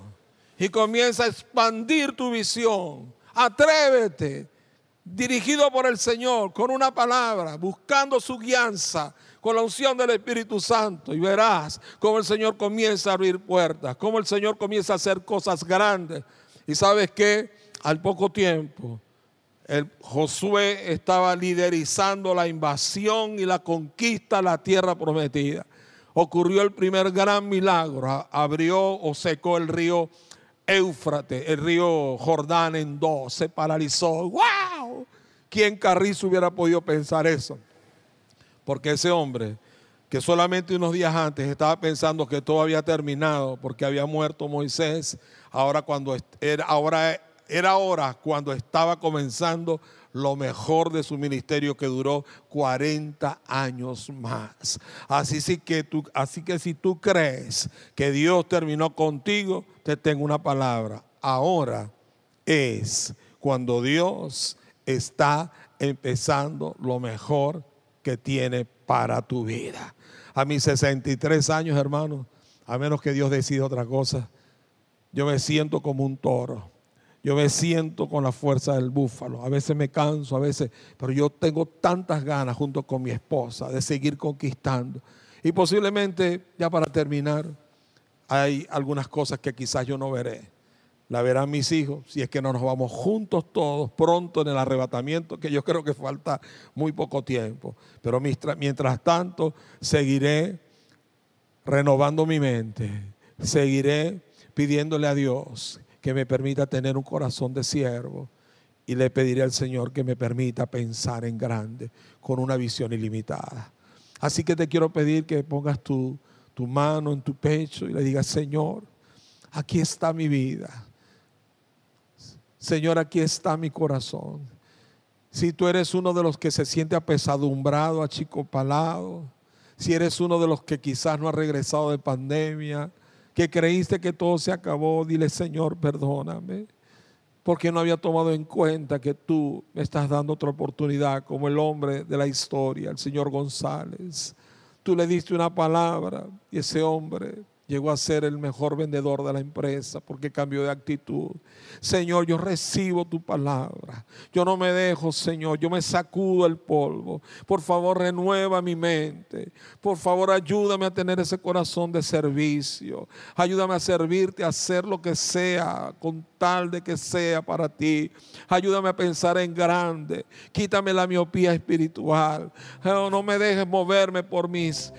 y comienza a expandir tu visión. Atrévete, dirigido por el Señor, con una palabra, buscando su guianza, con la unción del Espíritu Santo y verás cómo el Señor comienza a abrir puertas, cómo el Señor comienza a hacer cosas grandes. Y sabes que al poco tiempo el Josué estaba liderizando la invasión y la conquista de la tierra prometida. Ocurrió el primer gran milagro, abrió o secó el río Éufrates, el río Jordán en dos, se paralizó. ¡Wow! ¿Quién Carrizo hubiera podido pensar eso? Porque ese hombre, que solamente unos días antes estaba pensando que todo había terminado porque había muerto Moisés, ahora cuando era, ahora era hora cuando estaba comenzando lo mejor de su ministerio que duró 40 años más. Así, sí que tú, así que si tú crees que Dios terminó contigo, te tengo una palabra. Ahora es cuando Dios está empezando lo mejor que tiene para tu vida. A mis 63 años, hermano, a menos que Dios decida otra cosa, yo me siento como un toro. Yo me siento con la fuerza del búfalo. A veces me canso, a veces, pero yo tengo tantas ganas junto con mi esposa de seguir conquistando. Y posiblemente, ya para terminar, hay algunas cosas que quizás yo no veré la verán mis hijos, si es que no nos vamos juntos todos pronto en el arrebatamiento, que yo creo que falta muy poco tiempo. Pero mientras tanto, seguiré renovando mi mente, seguiré pidiéndole a Dios que me permita tener un corazón de siervo y le pediré al Señor que me permita pensar en grande, con una visión ilimitada. Así que te quiero pedir que pongas tu, tu mano en tu pecho y le digas, Señor, aquí está mi vida Señor, aquí está mi corazón. Si tú eres uno de los que se siente apesadumbrado, achicopalado, si eres uno de los que quizás no ha regresado de pandemia, que creíste que todo se acabó, dile, Señor, perdóname, porque no había tomado en cuenta que tú me estás dando otra oportunidad como el hombre de la historia, el Señor González. Tú le diste una palabra y ese hombre llegó a ser el mejor vendedor de la empresa porque cambió de actitud. Señor, yo recibo tu palabra. Yo no me dejo, Señor. Yo me sacudo el polvo. Por favor, renueva mi mente. Por favor, ayúdame a tener ese corazón de servicio. Ayúdame a servirte, a hacer lo que sea, con tal de que sea para ti. Ayúdame a pensar en grande. Quítame la miopía espiritual. No me dejes moverme por mis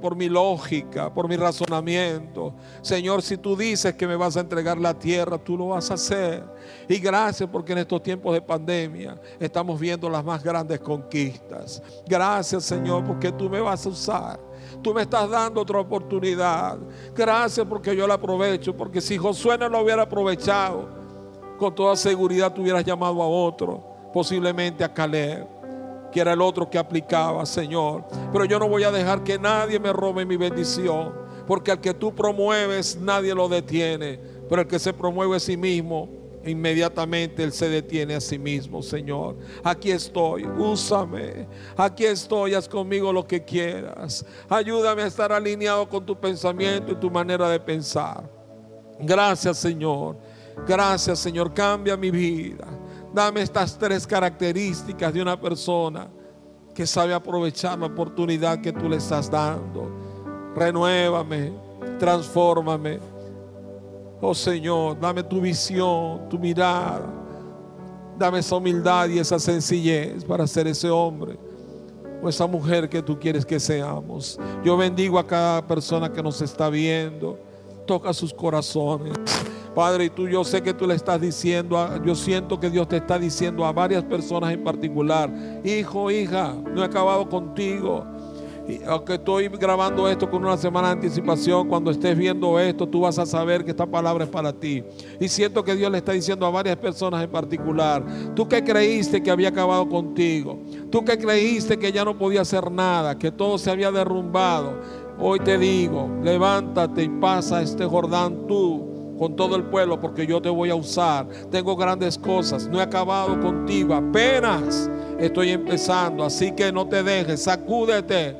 por mi lógica, por mi razonamiento. Señor, si tú dices que me vas a entregar la tierra, tú lo vas a hacer. Y gracias porque en estos tiempos de pandemia estamos viendo las más grandes conquistas. Gracias, Señor, porque tú me vas a usar. Tú me estás dando otra oportunidad. Gracias porque yo la aprovecho. Porque si Josué no lo hubiera aprovechado, con toda seguridad tú hubieras llamado a otro, posiblemente a Caleb que era el otro que aplicaba, Señor. Pero yo no voy a dejar que nadie me robe mi bendición, porque al que tú promueves nadie lo detiene, pero el que se promueve a sí mismo, inmediatamente Él se detiene a sí mismo, Señor. Aquí estoy, úsame. Aquí estoy, haz conmigo lo que quieras. Ayúdame a estar alineado con tu pensamiento y tu manera de pensar. Gracias, Señor. Gracias, Señor. Cambia mi vida. Dame estas tres características de una persona que sabe aprovechar la oportunidad que tú le estás dando. Renuévame, transfórmame. Oh Señor, dame tu visión, tu mirada. Dame esa humildad y esa sencillez para ser ese hombre o esa mujer que tú quieres que seamos. Yo bendigo a cada persona que nos está viendo. Toca sus corazones. Padre, y tú yo sé que tú le estás diciendo, yo siento que Dios te está diciendo a varias personas en particular, hijo, hija, no he acabado contigo. Aunque estoy grabando esto con una semana de anticipación, cuando estés viendo esto, tú vas a saber que esta palabra es para ti. Y siento que Dios le está diciendo a varias personas en particular, tú que creíste que había acabado contigo, tú que creíste que ya no podía hacer nada, que todo se había derrumbado, hoy te digo, levántate y pasa este Jordán tú con todo el pueblo porque yo te voy a usar. Tengo grandes cosas, no he acabado contigo, apenas estoy empezando, así que no te dejes, sacúdete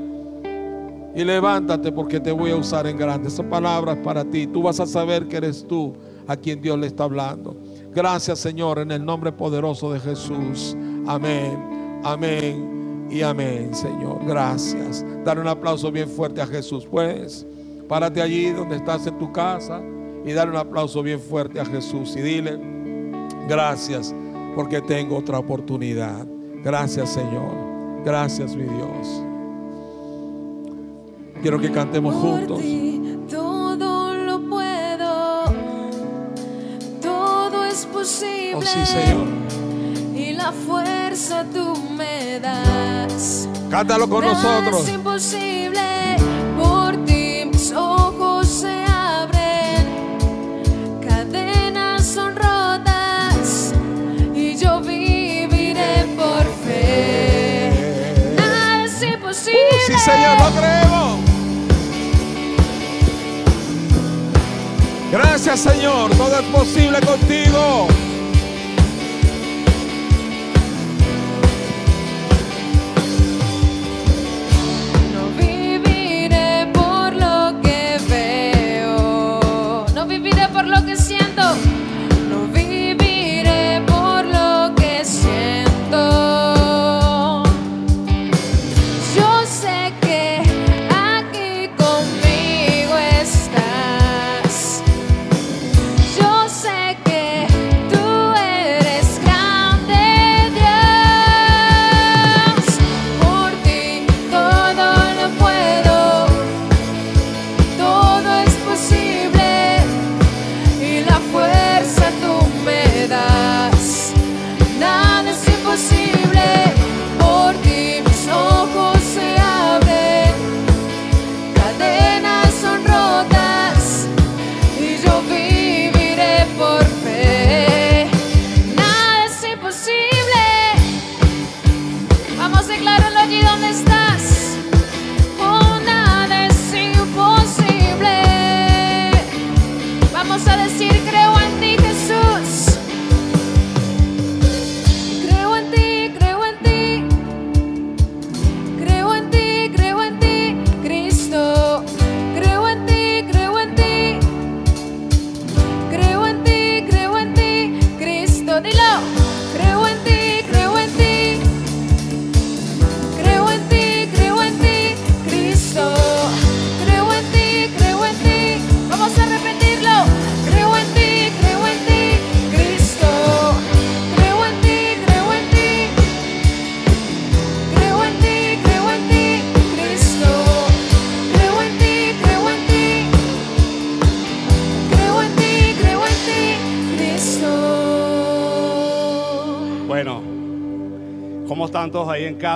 y levántate porque te voy a usar en grande. Esa palabra es para ti. Tú vas a saber que eres tú a quien Dios le está hablando. Gracias Señor en el nombre poderoso de Jesús. Amén, amén y amén Señor. Gracias. Dar un aplauso bien fuerte a Jesús. Pues párate allí donde estás en tu casa y dar un aplauso bien fuerte a Jesús y dile gracias porque tengo otra oportunidad. Gracias Señor. Gracias mi Dios. Quiero que cantemos juntos. ti todo lo puedo, todo es posible. Oh sí, Señor. Y la fuerza tú me das. Cántalo con Nada nosotros. Es imposible, Señor, lo creemos. Gracias, Señor. Todo es posible contigo.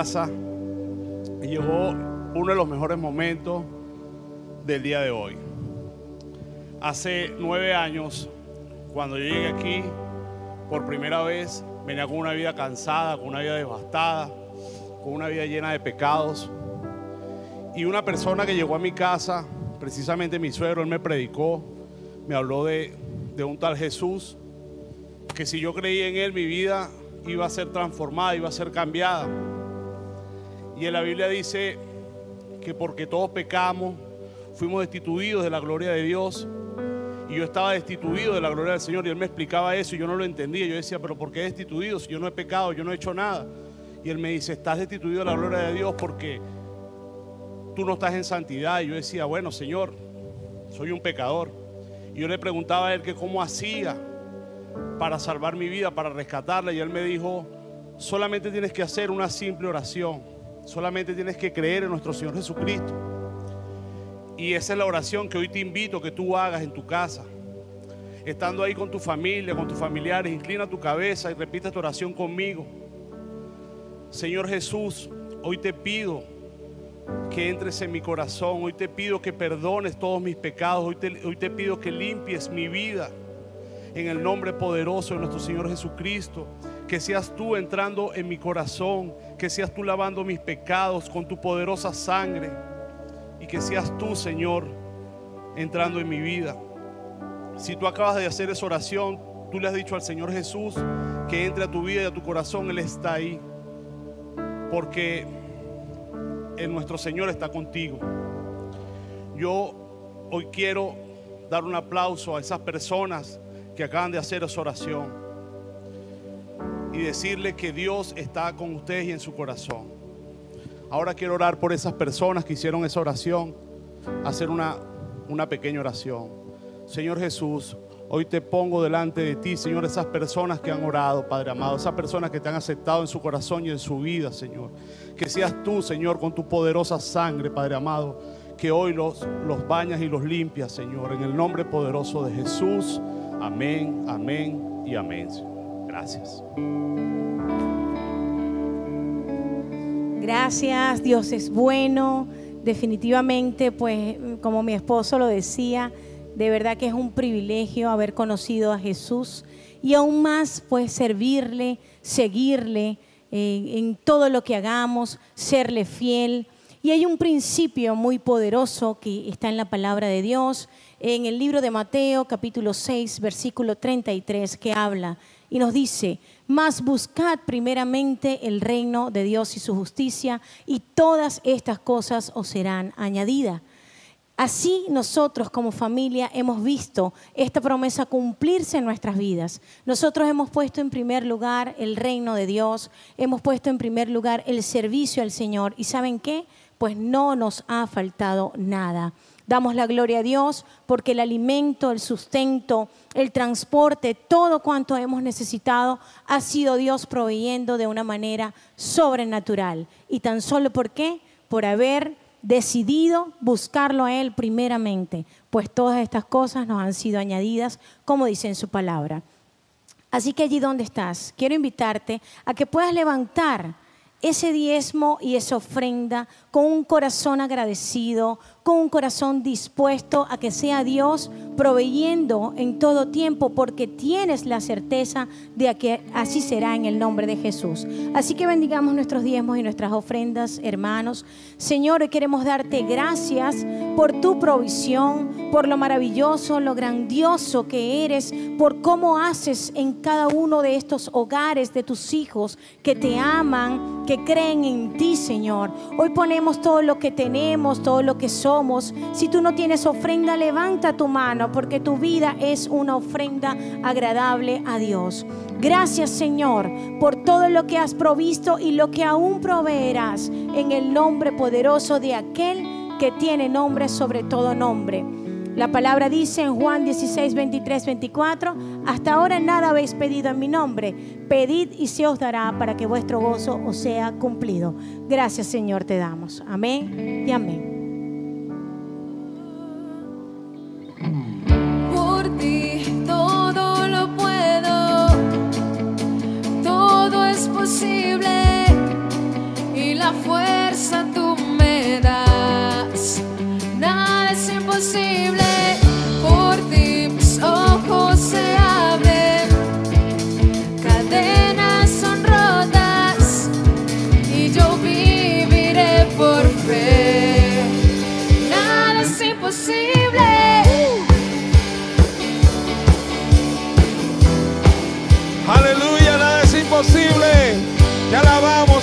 Y Llegó uno de los mejores momentos del día de hoy. Hace nueve años, cuando yo llegué aquí, por primera vez, venía con una vida cansada, con una vida devastada, con una vida llena de pecados. Y una persona que llegó a mi casa, precisamente mi suegro, él me predicó, me habló de, de un tal Jesús, que si yo creía en Él, mi vida iba a ser transformada, iba a ser cambiada. Y en la Biblia dice que porque todos pecamos, fuimos destituidos de la gloria de Dios. Y yo estaba destituido de la gloria del Señor. Y Él me explicaba eso y yo no lo entendía. Yo decía, pero ¿por qué destituido? Si yo no he pecado, yo no he hecho nada. Y Él me dice, estás destituido de la gloria de Dios porque tú no estás en santidad. Y yo decía, bueno, Señor, soy un pecador. Y yo le preguntaba a Él que cómo hacía para salvar mi vida, para rescatarla. Y él me dijo, solamente tienes que hacer una simple oración. Solamente tienes que creer en nuestro Señor Jesucristo. Y esa es la oración que hoy te invito a que tú hagas en tu casa. Estando ahí con tu familia, con tus familiares, inclina tu cabeza y repite esta oración conmigo. Señor Jesús, hoy te pido que entres en mi corazón. Hoy te pido que perdones todos mis pecados. Hoy te, hoy te pido que limpies mi vida en el nombre poderoso de nuestro Señor Jesucristo. Que seas tú entrando en mi corazón, que seas tú lavando mis pecados con tu poderosa sangre y que seas tú, Señor, entrando en mi vida. Si tú acabas de hacer esa oración, tú le has dicho al Señor Jesús que entre a tu vida y a tu corazón, Él está ahí. Porque en nuestro Señor está contigo. Yo hoy quiero dar un aplauso a esas personas que acaban de hacer esa oración y decirle que Dios está con ustedes y en su corazón. Ahora quiero orar por esas personas que hicieron esa oración, hacer una, una pequeña oración. Señor Jesús, hoy te pongo delante de ti, Señor, esas personas que han orado, Padre amado, esas personas que te han aceptado en su corazón y en su vida, Señor. Que seas tú, Señor, con tu poderosa sangre, Padre amado, que hoy los, los bañas y los limpias, Señor, en el nombre poderoso de Jesús. Amén, amén y amén. Gracias. Gracias, Dios es bueno. Definitivamente, pues como mi esposo lo decía, de verdad que es un privilegio haber conocido a Jesús y aún más, pues servirle, seguirle eh, en todo lo que hagamos, serle fiel. Y hay un principio muy poderoso que está en la palabra de Dios, en el libro de Mateo capítulo 6, versículo 33, que habla y nos dice, mas buscad primeramente el reino de Dios y su justicia, y todas estas cosas os serán añadidas. Así nosotros como familia hemos visto esta promesa cumplirse en nuestras vidas. Nosotros hemos puesto en primer lugar el reino de Dios, hemos puesto en primer lugar el servicio al Señor. ¿Y saben qué? Pues no nos ha faltado nada. Damos la gloria a Dios porque el alimento, el sustento, el transporte, todo cuanto hemos necesitado ha sido Dios proveyendo de una manera sobrenatural. ¿Y tan solo por qué? Por haber decidido buscarlo a Él primeramente, pues todas estas cosas nos han sido añadidas, como dice en su palabra. Así que allí donde estás, quiero invitarte a que puedas levantar ese diezmo y esa ofrenda con un corazón agradecido, con un corazón dispuesto a que sea Dios proveyendo en todo tiempo, porque tienes la certeza de que así será en el nombre de Jesús. Así que bendigamos nuestros diezmos y nuestras ofrendas, hermanos. Señor, queremos darte gracias por tu provisión, por lo maravilloso, lo grandioso que eres, por cómo haces en cada uno de estos hogares de tus hijos que te aman, que creen en ti, Señor. Hoy ponemos todo lo que tenemos, todo lo que somos si tú no tienes ofrenda, levanta tu mano porque tu vida es una ofrenda agradable a Dios. Gracias Señor por todo lo que has provisto y lo que aún proveerás en el nombre poderoso de aquel que tiene nombre sobre todo nombre. La palabra dice en Juan 16, 23, 24, hasta ahora nada habéis pedido en mi nombre, pedid y se os dará para que vuestro gozo os sea cumplido. Gracias Señor te damos. Amén y amén. Fuerza tú me das. Nada es imposible,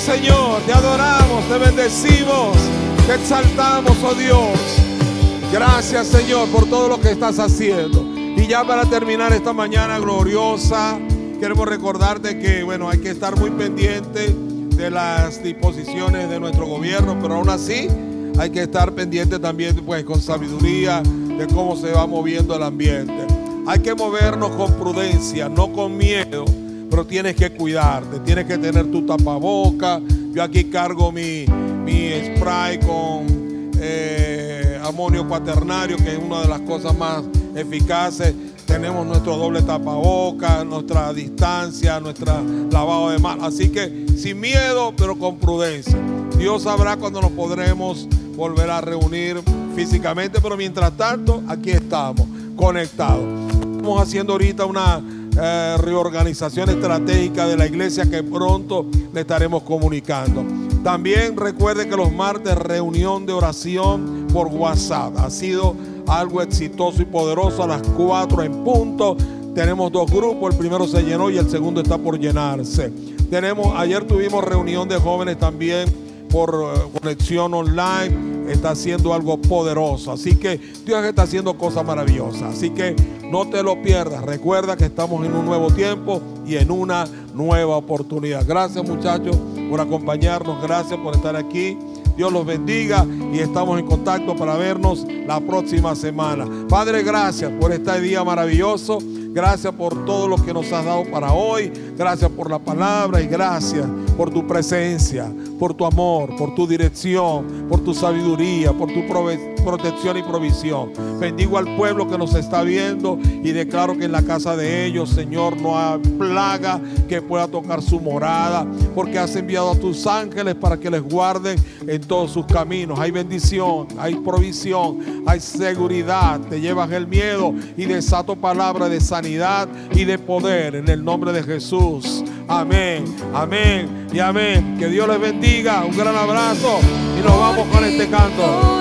Señor, te adoramos, te bendecimos, te exaltamos, oh Dios. Gracias, Señor, por todo lo que estás haciendo. Y ya para terminar esta mañana gloriosa, queremos recordarte que, bueno, hay que estar muy pendiente de las disposiciones de nuestro gobierno, pero aún así hay que estar pendiente también, pues, con sabiduría de cómo se va moviendo el ambiente. Hay que movernos con prudencia, no con miedo pero tienes que cuidarte, tienes que tener tu tapaboca. Yo aquí cargo mi, mi spray con eh, amonio cuaternario, que es una de las cosas más eficaces. Tenemos nuestro doble tapaboca, nuestra distancia, nuestra lavado de manos. Así que sin miedo, pero con prudencia. Dios sabrá cuándo nos podremos volver a reunir físicamente, pero mientras tanto, aquí estamos, conectados. Estamos haciendo ahorita una eh, reorganización estratégica de la iglesia que pronto le estaremos comunicando. También recuerde que los martes reunión de oración por WhatsApp ha sido algo exitoso y poderoso a las 4 en punto. Tenemos dos grupos, el primero se llenó y el segundo está por llenarse. Tenemos, ayer tuvimos reunión de jóvenes también por eh, conexión online. Está haciendo algo poderoso. Así que Dios está haciendo cosas maravillosas. Así que no te lo pierdas. Recuerda que estamos en un nuevo tiempo y en una nueva oportunidad. Gracias muchachos por acompañarnos. Gracias por estar aquí. Dios los bendiga y estamos en contacto para vernos la próxima semana. Padre, gracias por este día maravilloso. Gracias por todo lo que nos has dado para hoy. Gracias por la palabra y gracias por tu presencia, por tu amor, por tu dirección, por tu sabiduría, por tu protección y provisión. Bendigo al pueblo que nos está viendo y declaro que en la casa de ellos, Señor, no hay plaga que pueda tocar su morada, porque has enviado a tus ángeles para que les guarden en todos sus caminos. Hay bendición, hay provisión, hay seguridad. Te llevas el miedo y desato palabra de sanidad y de poder en el nombre de Jesús. Amén, amén y amén. Que Dios les bendiga. Un gran abrazo y nos vamos con este canto.